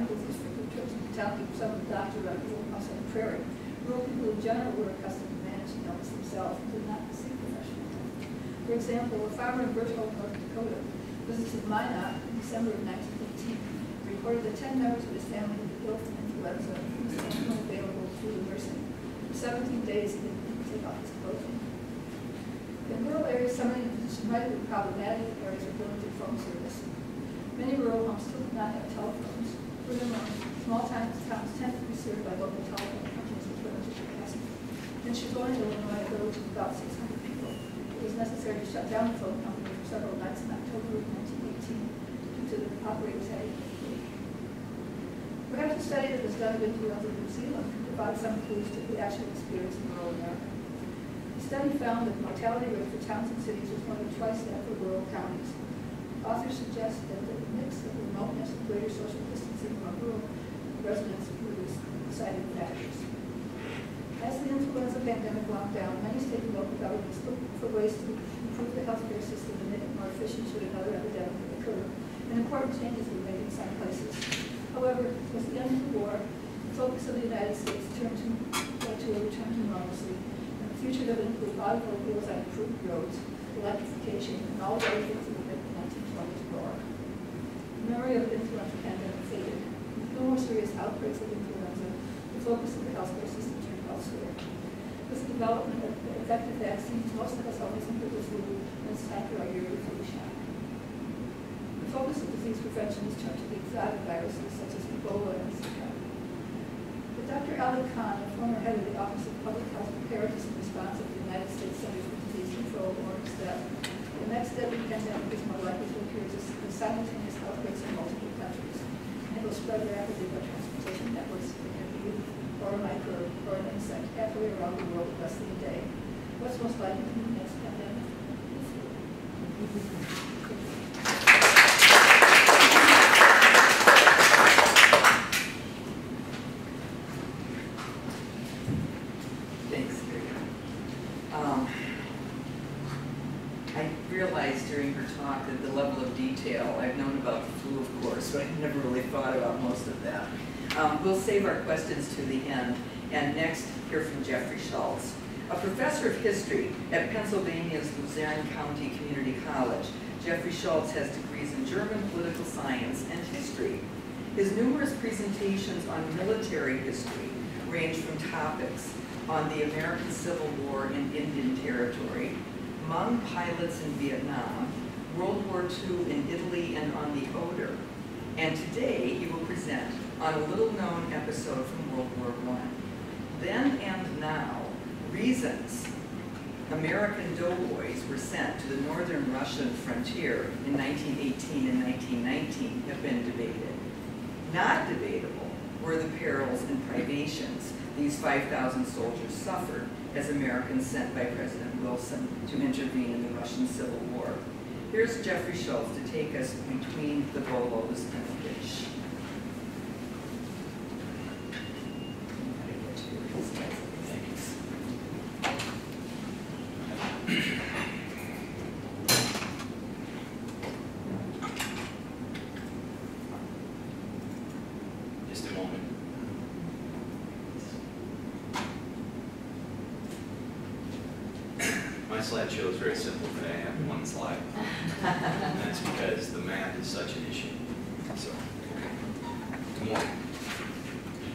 with his frequent trips to town to some doctor on the house on the prairie, rural people in general were accustomed to managing illness themselves and did not seek professional help. For example, a farmer in Berthold, North Dakota, visited Minot in December of 1918, reported that 10 members of his family had ill from influenza and was through the nursing. For 17 days, he didn't take off his clothing. In rural areas, some of might been problematic areas with limited phone service. Many rural homes still do not have telephones. Furthermore, um, small towns, tend to be served by local telephone companies with limited capacity. In Sheboygan, Illinois, a village of about 600 people, it was necessary to shut down the phone company for several nights in October of 1918 due to the operators having Perhaps a study that was done of influenza in New Zealand provide some clues to the actual experience in rural America. The study found that mortality rate for towns and cities was more than twice that for rural counties. Authors suggest that the mix of remoteness and greater social distancing among rural residents were deciding factors. As the influenza pandemic wound down, many state and local governments looked for ways to improve the healthcare system and make it more efficient should another epidemic occur. And important changes were made in some places. However, with the end of the war, focus of the United States turned to, to a return to normalcy, and the future that include automobiles on improved roads, electrification, and all the things that the mid-1920s brought. The memory of the influenza pandemic faded. With no more serious outbreaks of influenza, the focus of the healthcare system turned elsewhere. The development of effective vaccines, most of us and it's time for our yearly flu shot. The focus of disease prevention is turned to the exotic viruses such as Ebola and Zika. Dr. Ali Khan, a former head of the Office of Public Health Preparedness and Response at the United States Centers for Disease Control, warns that the next deadly pandemic is more likely to appear as a simultaneous outbreaks in multiple countries, and will spread rapidly by transportation networks, it be or a or an insect halfway around the world in less than a day. What's most likely to be the next pandemic? Thanks, Mary. Um, I realized during her talk that the level of detail, I've known about the flu, of course, but I never really thought about most of that. Um, We'll save our questions to the end, and next, hear from Jeffrey Schultz, a professor of history at Luzerne County Community College. Jeffrey Schultz has degrees in German political science and history. His numerous presentations on military history range from topics on the American Civil War in Indian Territory, Hmong pilots in Vietnam, World War II in Italy and on the Oder. And today, he will present on a little-known episode from World War I. Then and now, reasons American doughboys were sent to the northern Russian frontier in 1918 and 1919 have been debated. Not debatable were the perils and privations these 5,000 soldiers suffered as Americans sent by President Wilson to intervene in the Russian Civil War. Here's Jeffrey Schultz to take us between the bolos and the fish. Just a moment. My slideshow is very simple today. I have one slide. And that's because the math is such an issue. So, good morning.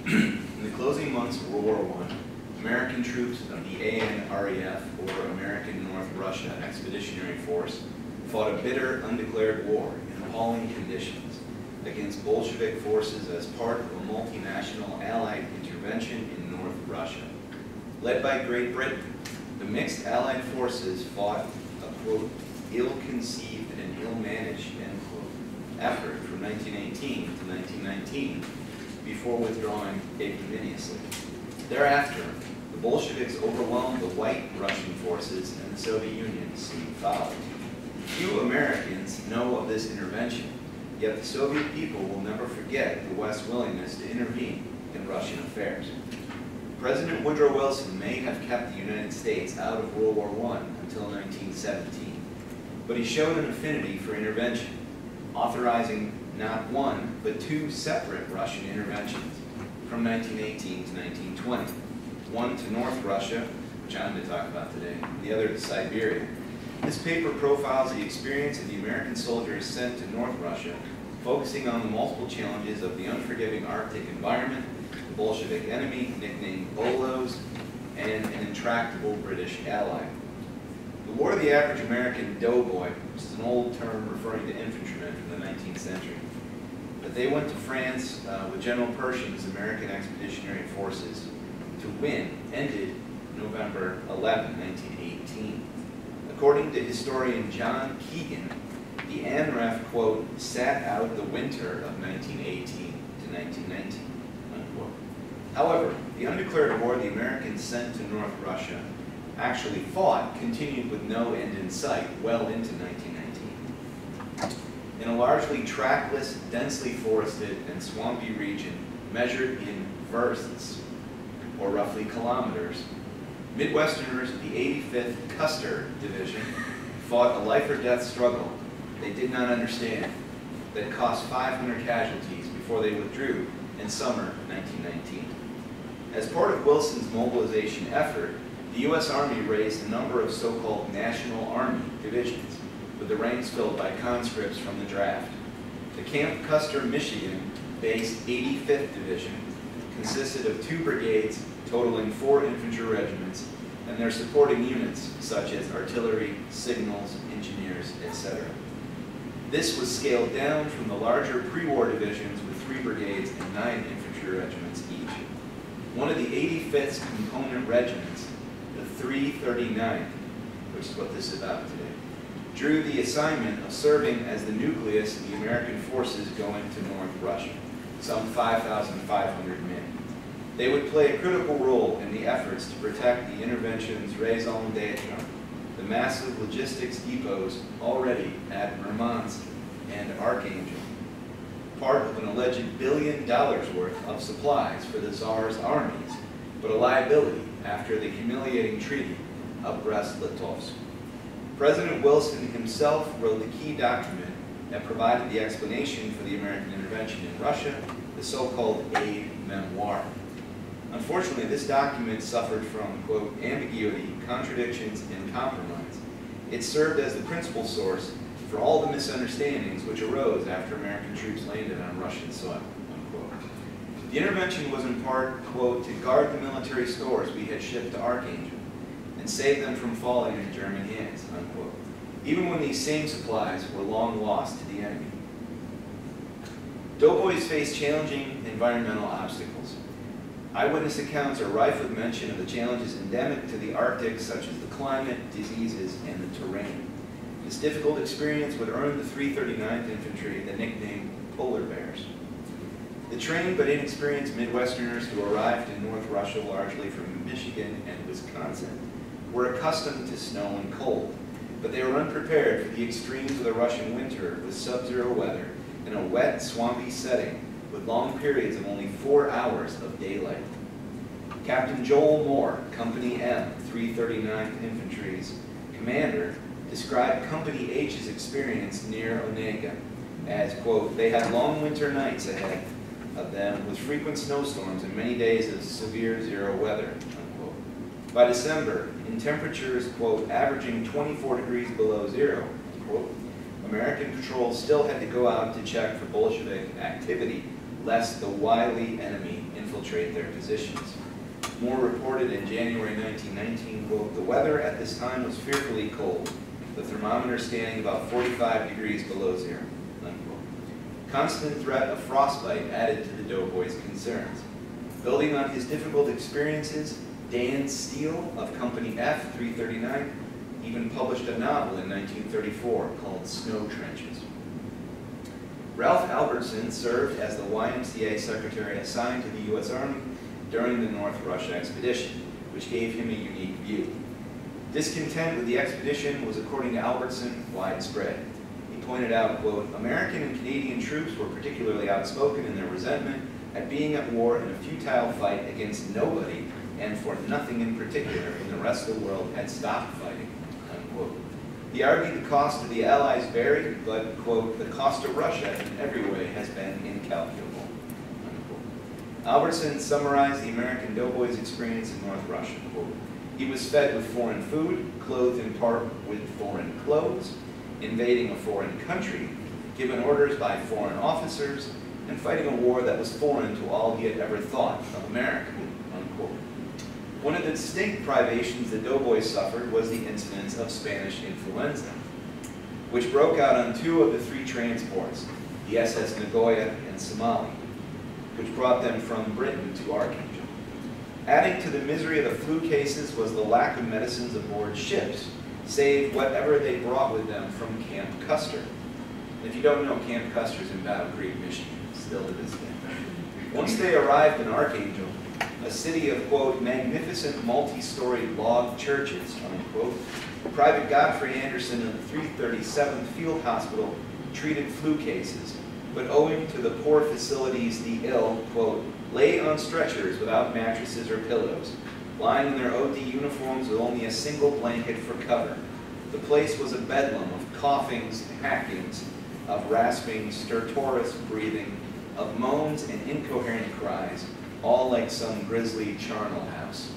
In the closing months of World War I, American troops of the ANREF, or American North Russia Expeditionary Force, fought a bitter, undeclared war in appalling conditions against Bolshevik forces as part of a multinational Allied intervention in North Russia. Led by Great Britain, mixed Allied forces fought a quote, ill-conceived and ill-managed, end quote, effort from 1918 to 1919 before withdrawing ignominiously. Thereafter, the Bolsheviks overwhelmed the white Russian forces and the Soviet Union soon followed. Few Americans know of this intervention, yet the Soviet people will never forget the West's willingness to intervene in Russian affairs. President Woodrow Wilson may have kept the United States out of World War I until 1917, but he showed an affinity for intervention, authorizing not one, but two separate Russian interventions from 1918 to 1920. One to North Russia, which I'm going to talk about today, the other to Siberia. This paper profiles the experience of the American soldiers sent to North Russia, focusing on the multiple challenges of the unforgiving Arctic environment, Bolshevik enemy, nicknamed Bolos, and an intractable British ally. The War of the Average American Doughboy, which is an old term referring to infantrymen from the 19th century, but they went to France uh, with General Pershing's American Expeditionary Forces to win, ended November 11, 1918. According to historian John Keegan, the ANREF, quote, sat out the winter of 1918 to 1919, unquote. However, the undeclared war the Americans sent to North Russia actually fought continued with no end in sight well into 1919. In a largely trackless, densely forested, and swampy region measured in versts, or roughly kilometers, Midwesterners of the 85th Custer Division fought a life or death struggle they did not understand that cost 500 casualties before they withdrew in summer 1919. As part of Wilson's mobilization effort, the U.S. Army raised a number of so-called National Army divisions, with the ranks filled by conscripts from the draft. The Camp Custer, Michigan-based 85th Division consisted of two brigades totaling four infantry regiments and their supporting units such as artillery, signals, engineers, etc. This was scaled down from the larger pre-war divisions with three brigades and nine infantry regiments. One of the 85th component regiments, the 339th, which is what this is about today, drew the assignment of serving as the nucleus of the American forces going to North Russia, some 5,500 men. They would play a critical role in the efforts to protect the intervention's raison d'etre, the massive logistics depots already at Murmansk and Archangel, part of an alleged billion dollars worth of supplies for the Tsar's armies, but a liability after the humiliating treaty of Brest-Litovsk. President Wilson himself wrote the key document that provided the explanation for the American intervention in Russia, the so-called aid memoir. Unfortunately, this document suffered from, quote, ambiguity, contradictions, and compromise. It served as the principal source for all the misunderstandings which arose after American troops landed on Russian soil, unquote. The intervention was in part, quote, to guard the military stores we had shipped to Archangel and save them from falling into German hands, unquote, even when these same supplies were long lost to the enemy. Doughboys faced challenging environmental obstacles. Eyewitness accounts are rife with mention of the challenges endemic to the Arctic, such as the climate, diseases, and the terrain. This difficult experience would earn the 339th Infantry the nickname Polar Bears. The trained but inexperienced Midwesterners who arrived in North Russia largely from Michigan and Wisconsin were accustomed to snow and cold, but they were unprepared for the extremes of the Russian winter with sub-zero weather in a wet, swampy setting with long periods of only four hours of daylight. Captain Joel Moore, Company M, 339th Infantry's commander, described Company H's experience near Onega as, quote, they had long winter nights ahead of them with frequent snowstorms and many days of severe zero weather, unquote. By December, in temperatures, quote, averaging 24 degrees below zero, quote, American patrols still had to go out to check for Bolshevik activity lest the wily enemy infiltrate their positions. Moore reported in January 1919, quote, the weather at this time was fearfully cold, the thermometer standing about 45 degrees below zero, unquote. Constant threat of frostbite added to the doughboy's concerns. Building on his difficult experiences, Dan Steele of Company F, 339, even published a novel in 1934 called Snow Trenches. Ralph Albertson served as the YMCA secretary assigned to the U.S. Army during the North Russia expedition, which gave him a unique view. Discontent with the expedition was, according to Albertson, widespread. He pointed out, quote, American and Canadian troops were particularly outspoken in their resentment at being at war in a futile fight against nobody and for nothing in particular when the rest of the world had stopped fighting, unquote. He argued the cost of the Allies varied, but, quote, the cost of Russia in every way has been incalculable, unquote. Albertson summarized the American doughboy's experience in North Russia, quote, he was fed with foreign food, clothed in part with foreign clothes, invading a foreign country, given orders by foreign officers, and fighting a war that was foreign to all he had ever thought of America, unquote. One of the distinct privations the doughboys suffered was the incidence of Spanish influenza, which broke out on two of the three transports, the SS Nagoya and Somali, which brought them from Britain to Archangel. Adding to the misery of the flu cases was the lack of medicines aboard ships, save whatever they brought with them from Camp Custer. If you don't know, Camp Custer's in Battle Creek, Michigan, still to this day. Once they arrived in Archangel, a city of, quote, magnificent multi-story log churches, unquote, Private Godfrey Anderson of the 337th Field Hospital treated flu cases, but owing to the poor facilities, the ill, quote, lay on stretchers without mattresses or pillows, lying in their OD uniforms with only a single blanket for cover. The place was a bedlam of coughings, hackings, of rasping, stertorous breathing, of moans and incoherent cries, all like some grisly charnel house.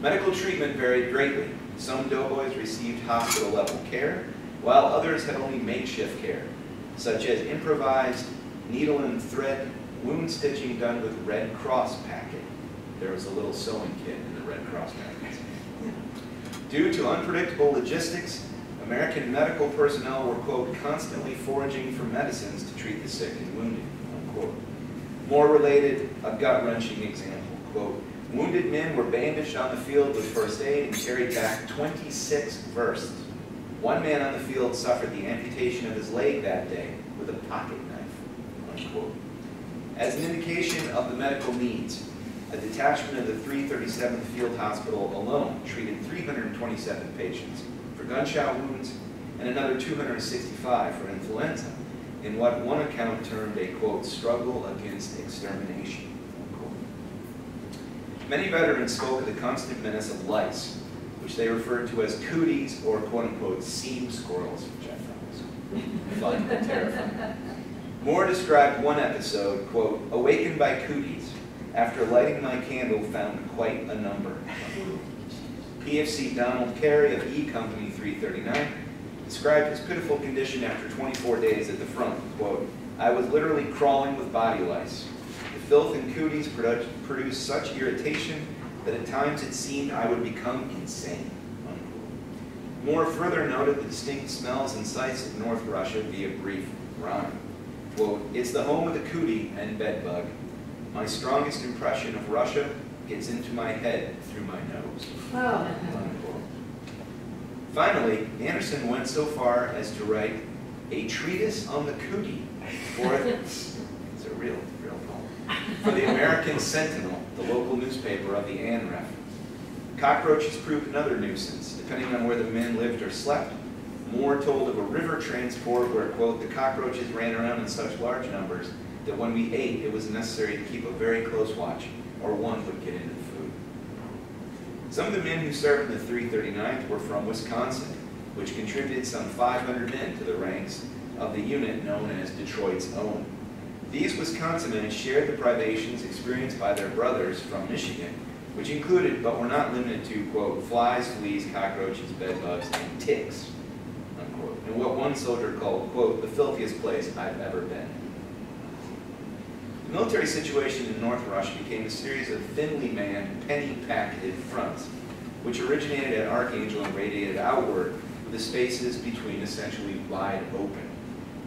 Medical treatment varied greatly. Some doughboys received hospital-level care, while others had only makeshift care, such as improvised needle and thread wound stitching done with Red Cross packet. There was a little sewing kit in the Red Cross packets. Due to unpredictable logistics, American medical personnel were, quote, constantly foraging for medicines to treat the sick and wounded, unquote. Moore related, a gut-wrenching example, quote, wounded men were bandaged on the field with first aid and carried back 26 versts. One man on the field suffered the amputation of his leg that day with a pocket knife, unquote. As an indication of the medical needs, a detachment of the 337th Field Hospital alone treated 327 patients for gunshot wounds and another 265 for influenza in what one account termed a, quote, struggle against extermination, unquote. Many veterans spoke of the constant menace of lice, which they referred to as cooties or, quote, unquote, seam squirrels, which I was fun and terrifying. Moore described one episode, quote, awakened by cooties, after lighting my candle found quite a number. PFC Donald Carey of E Company 339 described his pitiful condition after 24 days at the front, quote, I was literally crawling with body lice. The filth and cooties produ- produced such irritation that at times it seemed I would become insane. Moore further noted the distinct smells and sights of North Russia via brief rhyme. Quote, it's the home of the cootie and bedbug. My strongest impression of Russia gets into my head through my nose. Oh. Wow. Finally, Anderson went so far as to write a treatise on the cootie for it's a real, real poem for the American Sentinel, the local newspaper of the ANREF. Cockroaches proved another nuisance, depending on where the men lived or slept. Moore told of a river transport where, quote, the cockroaches ran around in such large numbers that when we ate, it was necessary to keep a very close watch, or one would get into the food. Some of the men who served in the 339th were from Wisconsin, which contributed some 500 men to the ranks of the unit known as Detroit's Own. These Wisconsin men shared the privations experienced by their brothers from Michigan, which included, but were not limited to, quote, flies, fleas, cockroaches, bedbugs, and ticks, and what one soldier called, quote, the filthiest place I've ever been. The military situation in North Russia became a series of thinly manned, penny-packeted fronts, which originated at Archangel and radiated outward with the spaces between essentially wide open.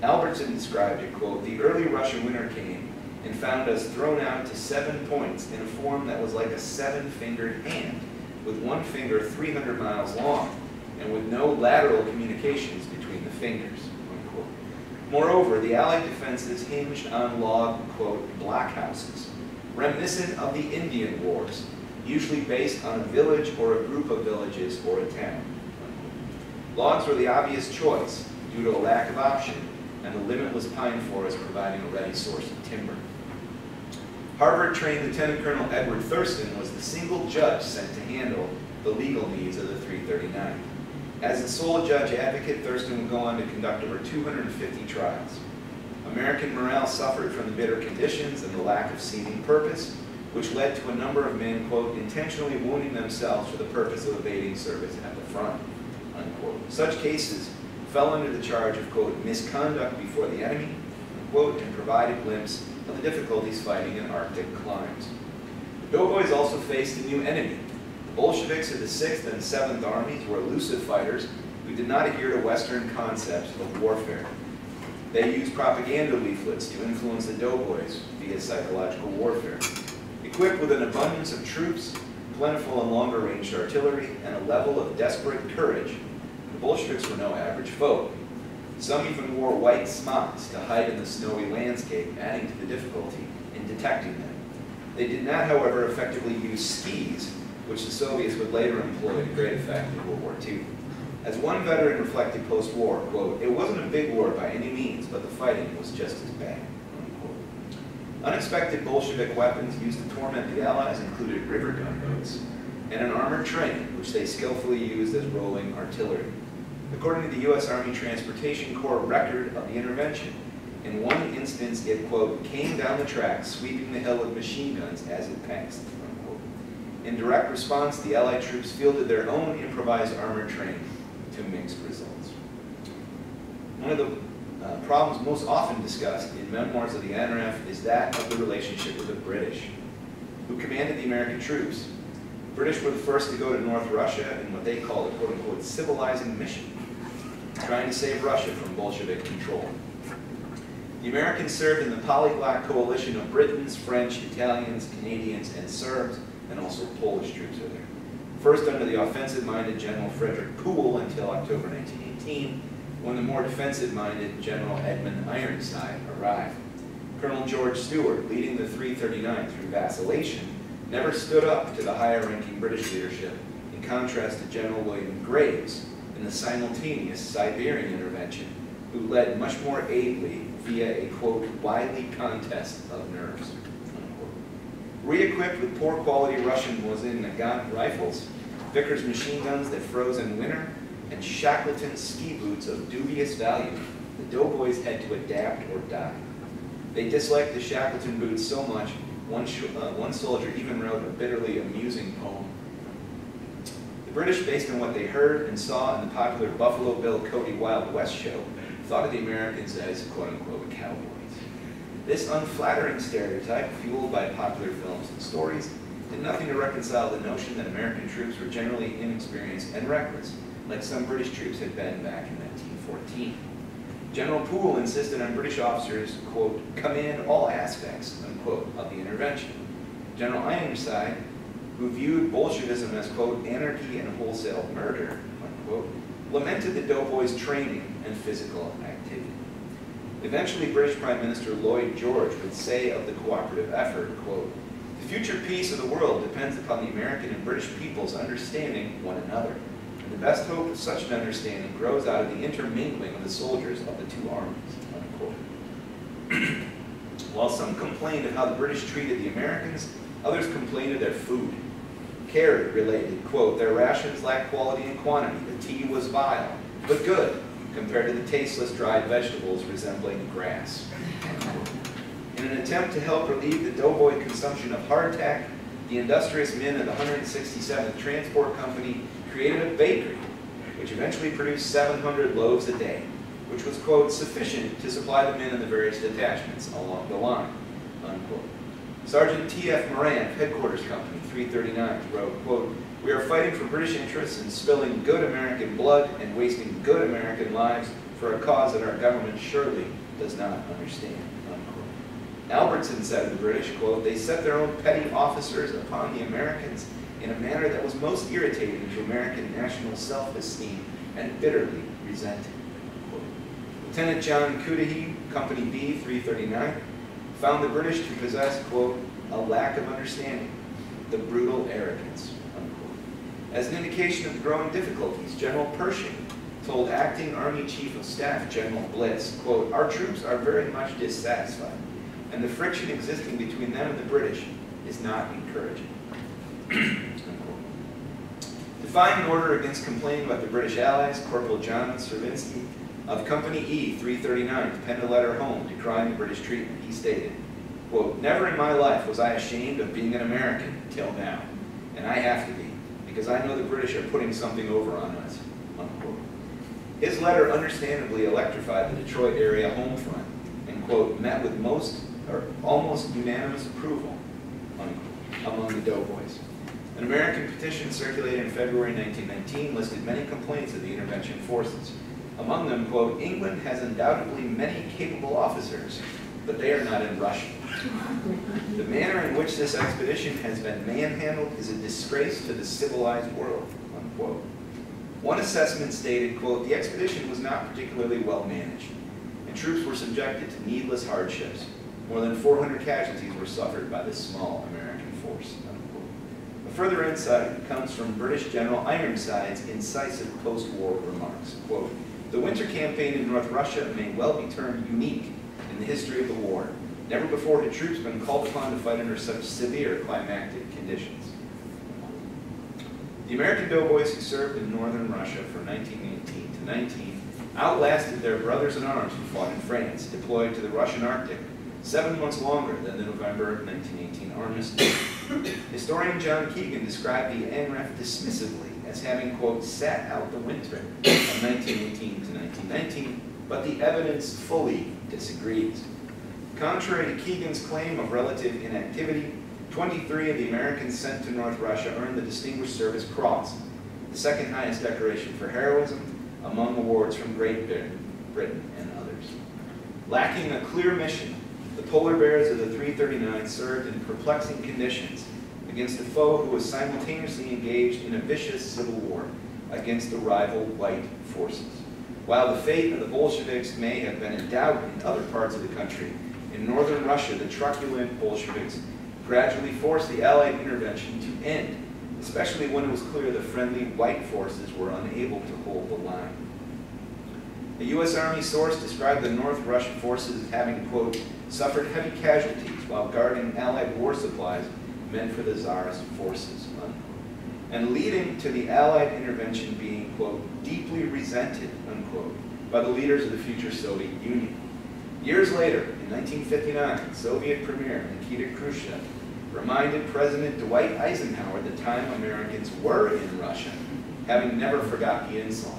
Albertson described it, quote, the early Russian winter came and found us thrown out to seven points in a form that was like a seven-fingered hand, with one finger 300 miles long, and with no lateral communications fingers, unquote. Moreover, the Allied defenses hinged on log, quote, blockhouses, reminiscent of the Indian Wars, usually based on a village or a group of villages or a town. Logs were the obvious choice due to a lack of option and the limitless pine forest providing a ready source of timber. Harvard-trained Lieutenant Colonel Edward Thurston was the single judge sent to handle the legal needs of the 339. As the sole judge advocate, Thurston would go on to conduct over 250 trials. American morale suffered from the bitter conditions and the lack of seeming purpose, which led to a number of men, quote, intentionally wounding themselves for the purpose of evading service at the front, unquote. Such cases fell under the charge of, quote, misconduct before the enemy, unquote, and provided glimpse of the difficulties fighting in Arctic climes. The Doughboys also faced a new enemy. Bolsheviks of the 6th and 7th Armies were elusive fighters who did not adhere to Western concepts of warfare. They used propaganda leaflets to influence the Doughboys via psychological warfare. Equipped with an abundance of troops, plentiful and longer-range artillery, and a level of desperate courage, the Bolsheviks were no average foe. Some even wore white smocks to hide in the snowy landscape, adding to the difficulty in detecting them. They did not, however, effectively use skis, which the Soviets would later employ to great effect in World War II. As one veteran reflected post-war, quote, it wasn't a big war by any means, but the fighting was just as bad, unquote. Unexpected Bolshevik weapons used to torment the Allies included river gunboats and an armored train, which they skillfully used as rolling artillery. According to the U.S. Army Transportation Corps record of the intervention, in one instance it, quote, came down the track, sweeping the hill with machine guns as it passed. In direct response, the Allied troops fielded their own improvised armored train to mixed results. One of the uh, problems most often discussed in memoirs of the ANREF is that of the relationship with the British, who commanded the American troops. The British were the first to go to North Russia in what they called a quote-unquote civilizing mission. trying to save Russia from Bolshevik control. The Americans served in the polyglot coalition of Britons, French, Italians, Canadians, and Serbs, and also Polish troops there. First under the offensive-minded General Frederick Poole until October 1918, when the more defensive-minded General Edmund Ironside arrived. Colonel George Stewart, leading the 339 through vacillation, never stood up to the higher-ranking British leadership, in contrast to General William Graves in the simultaneous Siberian intervention, who led much more ably via a, quote, wily contest of nerves. Re-equipped with poor-quality Russian Mosin Nagant rifles, Vickers machine guns that froze in winter, and Shackleton ski boots of dubious value, the doughboys had to adapt or die. They disliked the Shackleton boots so much, one, uh, one soldier even wrote a bitterly amusing poem. The British, based on what they heard and saw in the popular Buffalo Bill Cody Wild West show, thought of the Americans as quote-unquote cowboys. This unflattering stereotype, fueled by popular films and stories, did nothing to reconcile the notion that American troops were generally inexperienced and reckless, like some British troops had been back in 1914. General Poole insisted on British officers, quote, command all aspects, unquote, of the intervention. General Ironside, who viewed Bolshevism as, quote, anarchy and wholesale murder, unquote, lamented the doughboys' training and physical activity. Eventually, British Prime Minister Lloyd George would say of the cooperative effort, quote, the future peace of the world depends upon the American and British peoples understanding one another. And the best hope of such an understanding grows out of the intermingling of the soldiers of the two armies, unquote. While some complained of how the British treated the Americans, others complained of their food. Carey related, quote, their rations lacked quality and quantity. The tea was vile, but good, compared to the tasteless dried vegetables resembling grass. In an attempt to help relieve the doughboy consumption of hardtack, the industrious men of the 167th Transport Company created a bakery, which eventually produced 700 loaves a day, which was, quote, sufficient to supply the men in the various detachments along the line, unquote. Sergeant T.F. Moran, Headquarters Company, 339, wrote, quote, we are fighting for British interests and spilling good American blood and wasting good American lives for a cause that our government surely does not understand. Albertson said of the British, quote, they set their own petty officers upon the Americans in a manner that was most irritating to American national self-esteem and bitterly resented. Lieutenant John Cudahy, Company B, 339, found the British to possess, quote, a lack of understanding, the brutal arrogance. As an indication of the growing difficulties, General Pershing told Acting Army Chief of Staff General Bliss, quote, our troops are very much dissatisfied, and the friction existing between them and the British is not encouraging. Defying order against complaining about the British allies, Corporal John Servinsky of Company E, 339, penned a letter home decrying the British treatment. He stated, quote, Never in my life was I ashamed of being an American till now, and I have to be, because I know the British are putting something over on us, unquote. His letter understandably electrified the Detroit area home front, and, quote, met with most or almost unanimous approval, unquote, among the doughboys. An American petition circulated in February 1919 listed many complaints of the intervention forces. Among them, quote, England has undoubtedly many capable officers, but they are not in Russia. The manner in which this expedition has been manhandled is a disgrace to the civilized world, unquote. One assessment stated, quote, the expedition was not particularly well managed, and troops were subjected to needless hardships. More than 400 casualties were suffered by this small American force, unquote. A further insight comes from British General Ironside's incisive post-war remarks, quote, the winter campaign in North Russia may well be termed unique in the history of the war. Never before had troops been called upon to fight under such severe climactic conditions. The American doughboys who served in northern Russia from 1918 to 19 outlasted their brothers in arms who fought in France, deployed to the Russian Arctic seven months longer than the November 1918 armistice. Historian John Keegan described the NRF dismissively as having, quote, sat out the winter of 1918 to 1919, but the evidence fully disagrees. Contrary to Keegan's claim of relative inactivity, 23 of the Americans sent to North Russia earned the Distinguished Service Cross, the second highest decoration for heroism, among awards from Great Britain and others. Lacking a clear mission, the polar bears of the 339 served in perplexing conditions against a foe who was simultaneously engaged in a vicious civil war against the rival white forces. While the fate of the Bolsheviks may have been in doubt in other parts of the country, in northern Russia, the truculent Bolsheviks gradually forced the Allied intervention to end, especially when it was clear the friendly white forces were unable to hold the line. A U.S. Army source described the North Russian forces as having, quote, suffered heavy casualties while guarding Allied war supplies meant for the Tsar's forces, unquote. And leading to the Allied intervention being, quote, deeply resented, unquote, by the leaders of the future Soviet Union. Years later, in 1959, Soviet Premier Nikita Khrushchev reminded President Dwight Eisenhower the time Americans were in Russia, having never forgot the insult.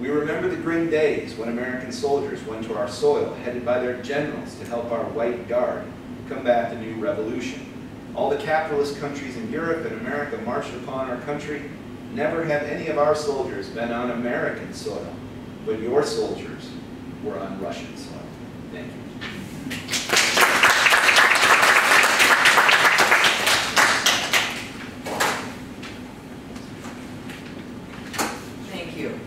We remember the grim days when American soldiers went to our soil, headed by their generals to help our white guard combat the new revolution. All the capitalist countries in Europe and America marched upon our country. Never have any of our soldiers been on American soil, but your soldiers were on Russian soil. Thank you. Thank you.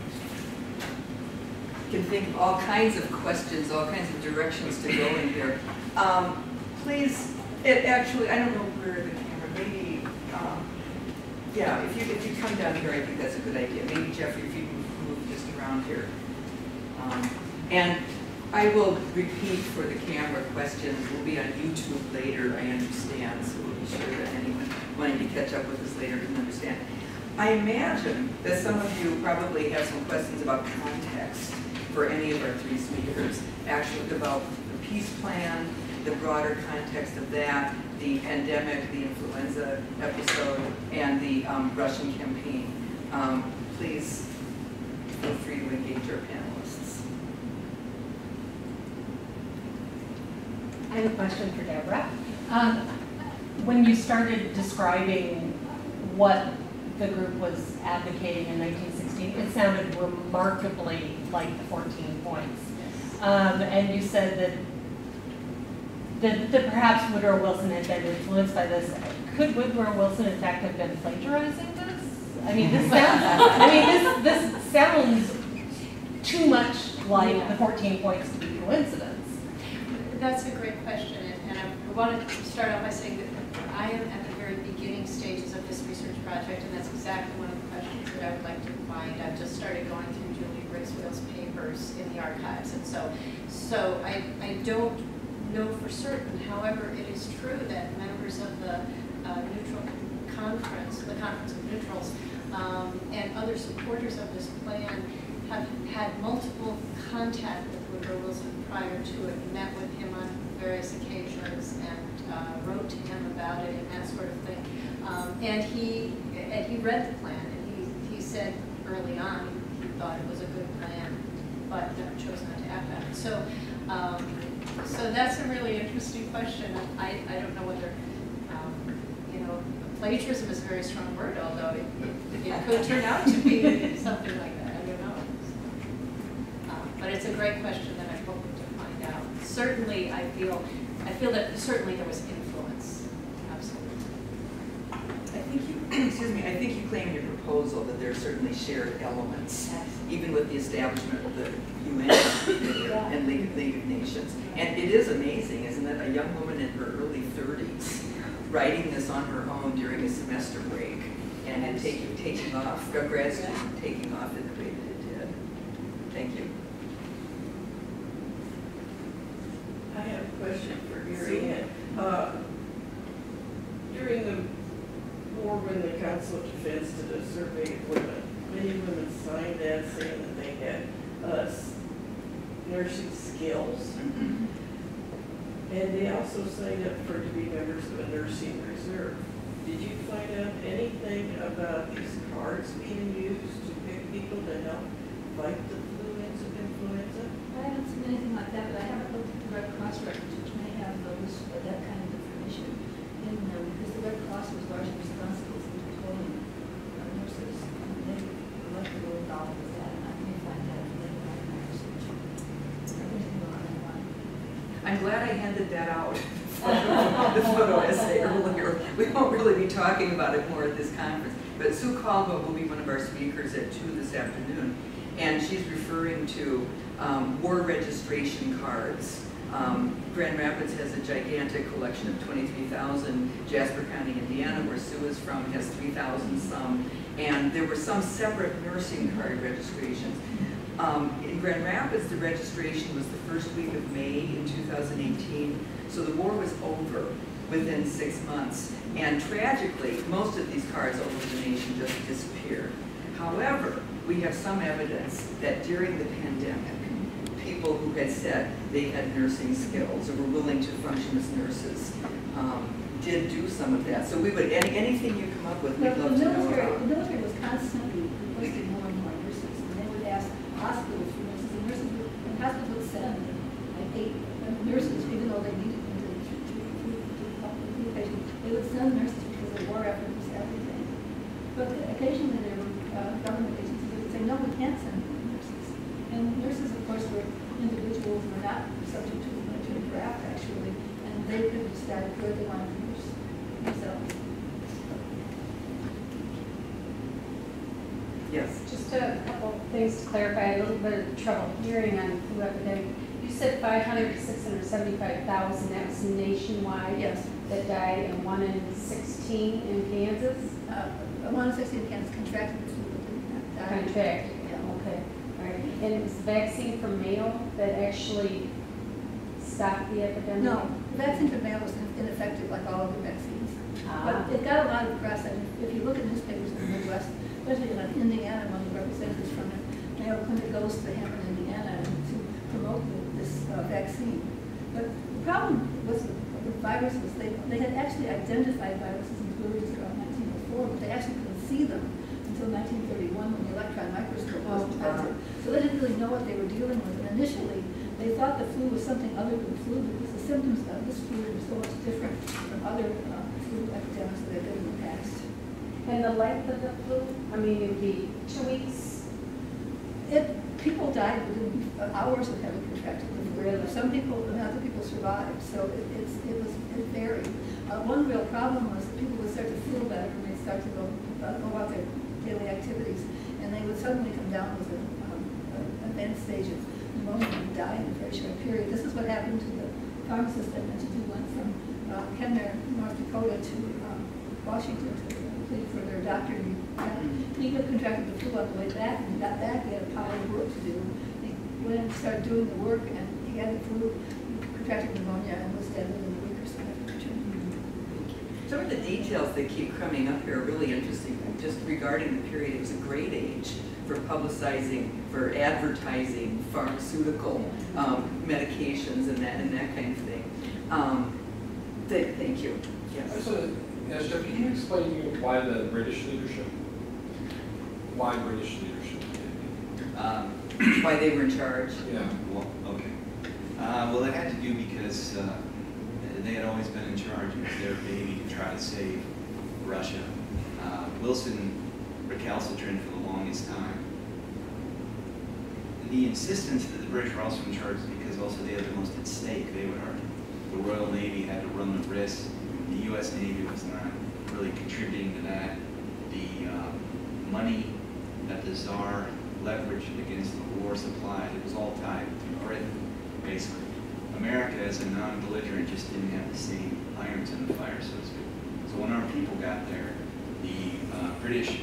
You can think of all kinds of questions, all kinds of directions to go in here. Um, Please, it actually, I don't know the camera, maybe, um, yeah, if you, if you come down here, I think that's a good idea. Maybe Jeffrey, if you move just around here. Um, And I will repeat for the camera questions, We'll be on YouTube later, I understand, so we'll be sure that anyone wanting to catch up with us later can understand. I imagine that some of you probably have some questions about context for any of our three speakers. Actually about the peace plan, the broader context of that, the pandemic, the influenza episode, and the um, Russian campaign. Um, Please feel free to engage our panelists. I have a question for Deborah. Um, When you started describing what the group was advocating in 1916, it sounded remarkably like the 14 points. Um, And you said that, that that perhaps Woodrow Wilson had been influenced by this. Could Woodrow Wilson in fact have been plagiarizing this? I mean, this sounds, I mean, this, this sounds too much like the 14 points to be coincidence. That's a great question, and- and I want to start off by saying that I am at the very beginning stages of this research project, and that's exactly one of the questions that I would like to find. I've just started going through Julia Grace Wales's papers in the archives, and so, so I, I don't know for certain. However, it is true that members of the uh, neutral conference, the Conference of Neutrals, um, and other supporters of this plan have had multiple contact with Woodrow Wilson prior to it, met with him on various occasions and uh, wrote to him about it and that sort of thing. Um, And he, and he read the plan and he, he said early on, he thought it was a good plan, but chose not to act on it. So, um, so that's a really interesting question. I, I don't know whether, um, you know, plagiarism is a very strong word, although it, it- it could turn out to be something like that, I don't know. Um, But it's a great question that I'm hoping to find out. Certainly, I feel, I feel that certainly there was influence, absolutely. I think you, excuse me, I think you claim your proposal that there are certainly shared elements, even with the establishment of the UN and League of, League of Nations. And it is amazing, isn't it, a young woman in her early thirties writing this on her own during a semester break and then taking, taking off, a grad student taking off in the way that it did. Thank you. I have a question for Gary Uh, During the war, when the Council of Defense did a survey of women, many women signed that saying that they had uh, nursing skills. And they also signed up for to be members of a nursing reserve. Did you find out anything about these cards being used to pick people to help fight the flu influenza? I haven't seen anything like that, but I haven't looked at the Red Cross records, which may have those, that kind of information in them, because the Red Cross was largely the that, I'm glad I handed that out. the photo essay earlier. We won't really be talking about it more at this conference. But Sue Caldwell will be one of our speakers at 2 this afternoon. And she's referring to um, war registration cards. Um, Grand Rapids has a gigantic collection of 23,000. Jasper County, Indiana, where Sue is from, has 3,000 some. And there were some separate nursing card registrations. Um, In Grand Rapids, the registration was the first week of May in 2018, so the war was over within six months. And tragically, most of these cards over the nation just disappeared. However, we have some evidence that during the pandemic, people who had said they had nursing skills or were willing to function as nurses um, did do some of that. So we would, any anything you come up with, we'd Well, love the to know military, about. the military was constantly requesting more and more nurses, and they would ask hospitals for nurses, and nurses would, and hospitals would send like eight nurses, even though they needed them to, to, to, to help with the patient. They would send nurses because the war effort was everything. But occasionally there were, uh, government agencies that would say, no, we can't send nurses. And nurses, of course, were individuals, who were not subject to the military draft, actually, and they could decide where they wanted to nurse themselves. Yes. Just a couple things to clarify, a little bit of trouble hearing on the flu epidemic. You said five hundred to six hundred seventy-five thousand, that was nationwide? Yes. That died, and one in sixteen in Kansas? Uh, one in sixteen in Kansas contracted the flu, but did not die. Contract, Yeah. okay, all right. And it was the vaccine for Mayo that actually stopped the epidemic? No, the vaccine for Mayo was ineffective like all other vaccines. Ah. But it got a lot of press, and if you look at newspapers in the Midwest, especially like Indiana, one of the representatives from the Mayo Clinic goes to Hammond, Indiana, to promote the- this uh, vaccine. But the problem was with viruses, they, they had actually identified viruses in fluids around nineteen oh four, but they actually couldn't see them until nineteen thirty-one, when the electron microscope was Oh, invented. So they didn't really know what they were dealing with, and initially, they thought the flu was something other than flu, because the symptoms of this flu were so much different from other uh, flu epidemics that had been in. And the length of the flu, I mean, it'd be two weeks? It, people died within hours of having contracted the flu. Really? Some people, and other people survived, so it, it's, it was, it varied. Uh, one real problem was that people would start to feel better when they start to go, uh, go their daily activities, and they would suddenly come down with an um, advanced stage of pneumonia and die in a very short period. This is what happened to the pharmacist I mentioned who went from uh, North Dakota to um, Washington to plead for their doctor. And He got contracted the flu on the way back, and he got back, he had a pile of work to do. He went and started doing the work, and he had the flu, contracted pneumonia, and was dead within a week or so after returning. Some of the details that keep coming up here are really interesting, just regarding the period, it was a great age for publicizing, for advertising pharmaceutical um, medications and that, and that kind of thing. Um, th- Thank you, yes. So, can you explain to me why the British leadership? Why British leadership? Um, Why they were in charge. Yeah. Well, okay. Uh, well, it had to do because, uh, they had always been in charge. It was their baby to try to save Russia. Uh, Wilson recalcitrant for the longest time. The insistence that the British were also in charge is because also they had the most at stake, they would argue. The Royal Navy had to run the risk. The U.S. Navy was not really contributing to that. The uh, money that the Tsar leveraged against the war supply, it was all tied to Britain, basically. America, as a non-belligerent, just didn't have the same irons in the fire, so to speak. So when our people got there, the uh, British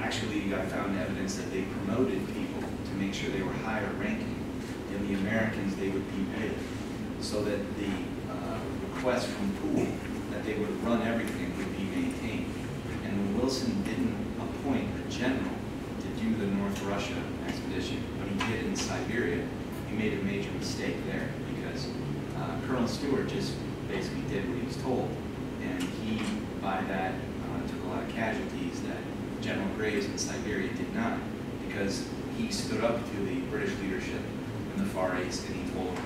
actually I found evidence that they promoted people to make sure they were higher ranking than the Americans they would be with, so that the uh, request from Poole they would run everything would be maintained. And when Wilson didn't appoint a general to do the North Russia expedition, but he did in Siberia, he made a major mistake there because uh, Colonel Stewart just basically did what he was told. And he, by that, uh, took a lot of casualties that General Graves in Siberia did not, because he stood up to the British leadership in the Far East and he told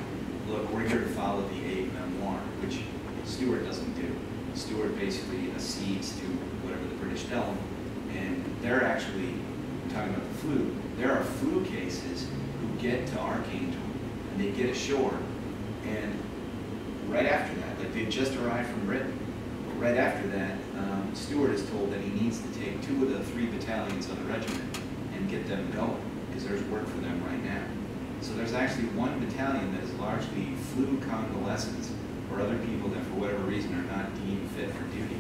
look, we're here to follow the aide-memoire, which Stewart doesn't do. Stewart basically accedes to whatever the British tell him, and they're actually, talking about the flu, there are flu cases who get to Archangel, and they get ashore, and right after that, like they've just arrived from Britain. But right after that, um, Stewart is told that he needs to take two of the three battalions of the regiment and get them going, because there's work for them right now. So there's actually one battalion that is largely flu convalescents, or other people that for whatever reason are not deemed fit for duty.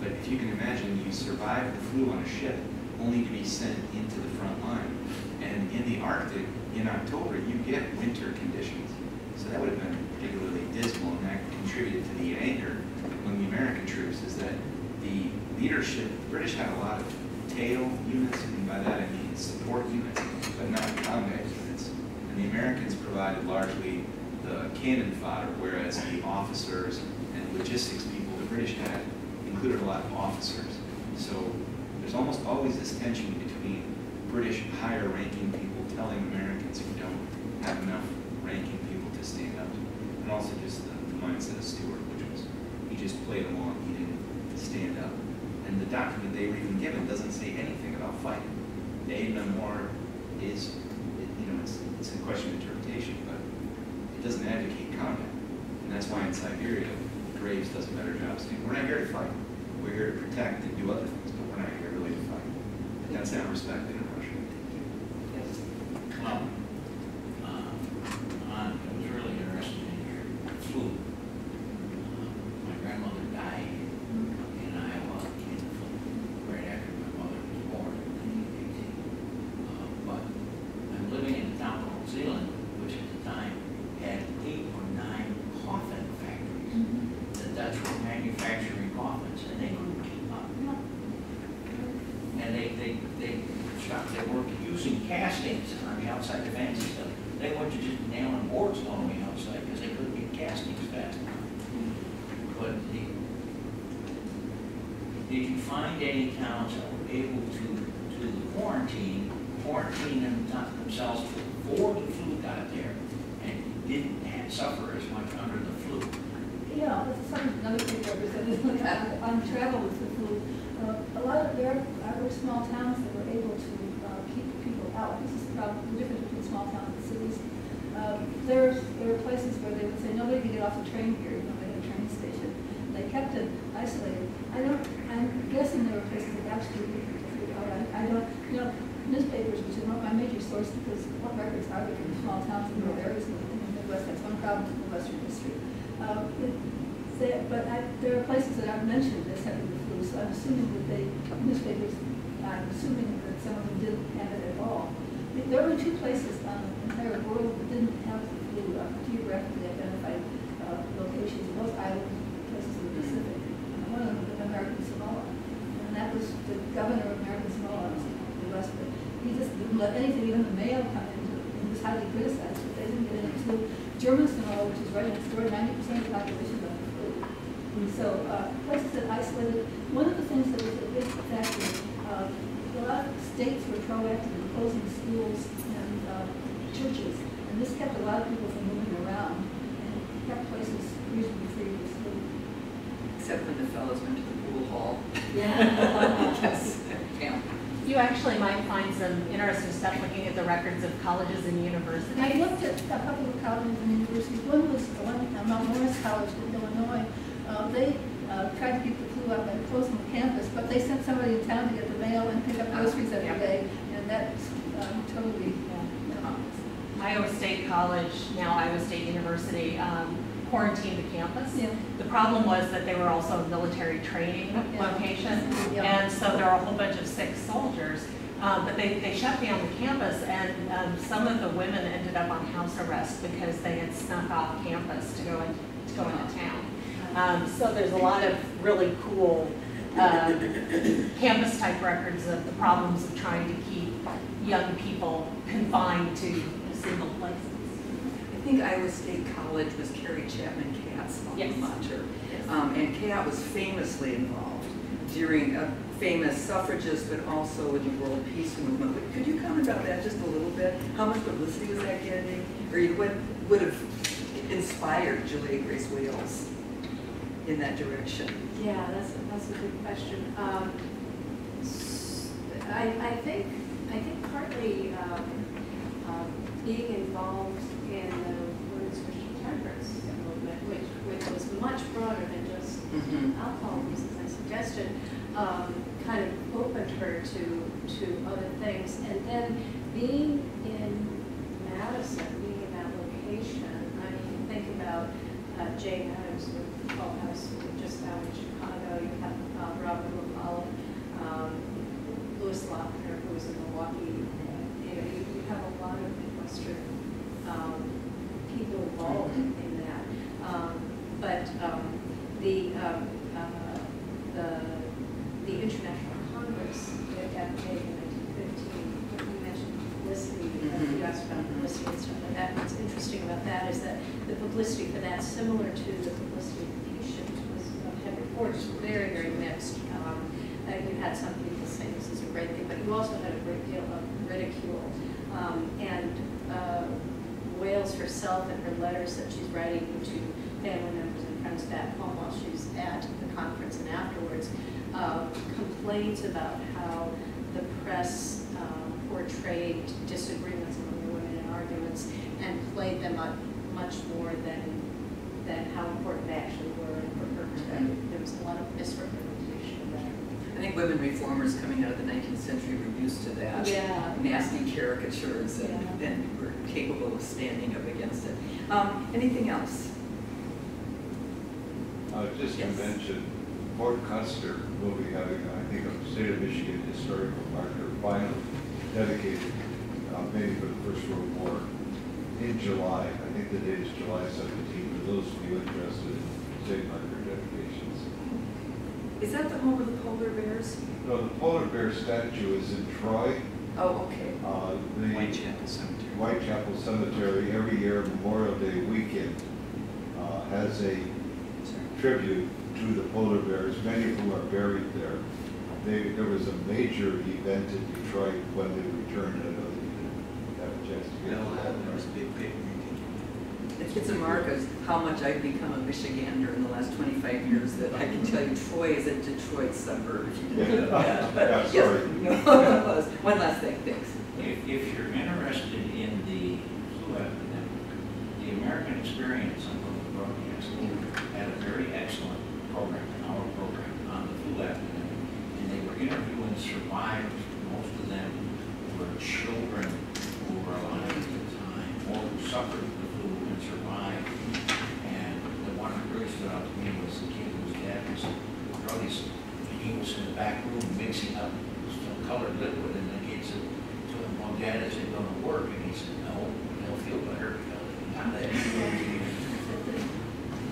But if you can imagine, you survive the flu on a ship, only to be sent into the front line. And in the Arctic, in October, you get winter conditions. So that would have been particularly dismal, and that contributed to the anger among the American troops, is that the leadership, the British had a lot of tail units, and by that I mean support units, but not combat units. And the Americans provided largely cannon fodder, whereas the officers and logistics people the British had included a lot of officers. So there's almost always this tension between British higher ranking people telling Americans who don't have enough ranking people to stand up. And also just the the mindset of Stewart, which was, he just played along, he didn't stand up. And the document they were even given doesn't say anything about fighting. The aide-memoire is, you know, it's, it's a question of interpretation, but it doesn't advocate combat. And that's why in Siberia, Graves does a better job saying, we're not here to fight. We're here to protect and do other things, but we're not here really to fight. That's not respected so, uh, places that isolated, one of the things that was a big factor, uh, a lot of states were proactive in closing schools and, uh, churches, and this kept a lot of people from moving around, and kept places reasonably free of this flu. Except when the fellows went to the pool hall. Yeah. Yes, yeah. You actually might find some interesting stuff looking at the records of colleges and universities. I looked at a couple of colleges and universities. One was the one at Mount Morris College in Illinois. Uh, they uh, tried to keep the flu out by closing the campus, but they sent somebody in town to get the mail and pick up groceries every Yeah. day, and that's um, totally. Uh, Iowa State College, now Iowa State University, um, quarantined the campus. Yeah. The problem was that they were also a military training Yeah. location, Yeah. and so there are a whole bunch of sick soldiers. Um, But they, they shut down the campus, and um, some of the women ended up on house arrest because they had snuck off campus to go in, to go into town. Um, So there's a lot of really cool uh, campus-type records of the problems of trying to keep young people confined to single places. I think Iowa State College was Carrie Chapman Catt's Yes. alma mater. Um, and Catt was famously involved during a famous suffragist, but also in the world peace movement. But Could you comment about that just a little bit? How much publicity was that getting? Or what would have inspired Julia Grace Wales in that direction? Yeah, that's, that's a good question. Um, I, I think, I think partly um, um, being involved in the women's Christian temperance movement, which, which was much broader than just Mhm. alcohol use, as I suggested, um, kind of opened her to, to other things. And then being in Madison, being in that location, I mean, think about uh, Jane Addams Hull House, just out in Chicago, you have uh, Robert La Follette, um, Louis Lochner, who was in Milwaukee, you know, you, you have a lot of Midwestern um, people involved in that. Um, But um, the, um, uh, the, the International Congress at that day in 1915, you mentioned publicity, uh, you asked about publicity and stuff like that. What's interesting about that is that the publicity for that, similar to the publicity for patient, was, uh, Henry very, very mixed. Um, uh, You had some people saying this is a great thing, but you also had a great deal of ridicule. Um, And uh, Wales herself in her letters that she's writing to family members and friends back home while she's at the conference and afterwards, uh, complains about how the press um, portrayed disagreements among the women in arguments and played them up much more than, than how important they actually were. And from her perspective, there was a lot of misrepresentation of that. I think women reformers coming out of the nineteenth century were used to that. Yeah. Nasty caricatures and, Yeah. and were capable of standing up against it. Um, anything else? Uh, just to mention, Fort Custer will be having, I think, a state of Michigan historical marker final dedicated, uh, maybe for the First World War in July. I think the date is July seventeenth, for those of you interested in state marker dedications. Is that the home of the polar bears? No, the polar bear statue is in Troy. Oh, okay. Uh, the White Chapel Cemetery. White Chapel Cemetery, every year Memorial Day weekend, uh, has a tribute to the polar bears, many of whom are buried there. They, there was a major event in Detroit when they returned, I know that you didn't have a chance to get No, to that. there was a big picnic. It's- It's a mark of how much I've become a Michigander in the last twenty-five years, that I can tell you Troy is a Detroit suburb, if you didn't know that. But Yeah, yes, no, it. One last thing, thanks. If, if you're interested in the flu epidemic, the American Experience on public broadcasting had a very excellent program, an hour program on the flu epidemic. And they were interviewing survivors, most of them were children who were alive at the time, or who suffered the flu and survived. And the one that really stood out to me was the kid whose dad was a druggist. And he was in the back room mixing up some colored liquid, and the kid said to him, well, Dad, is it gonna work? And he said, no, they'll feel better because it's.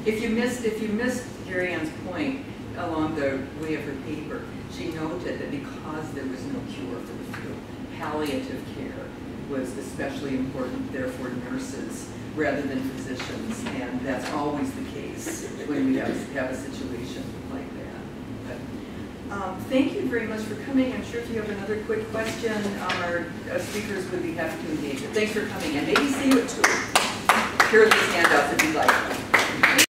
If you missed, if you missed Gari-Anne's point along the way of her paper, she noted that because there was no cure for the flu, palliative care was especially important, therefore nurses rather than physicians, and that's always the case when we have, have a situation like that. But, um, Thank you very much for coming. I'm sure if you have another quick question, our uh, speakers would be happy to engage. you. Thanks for coming, and maybe see you at two. Here are these handouts if you'd like.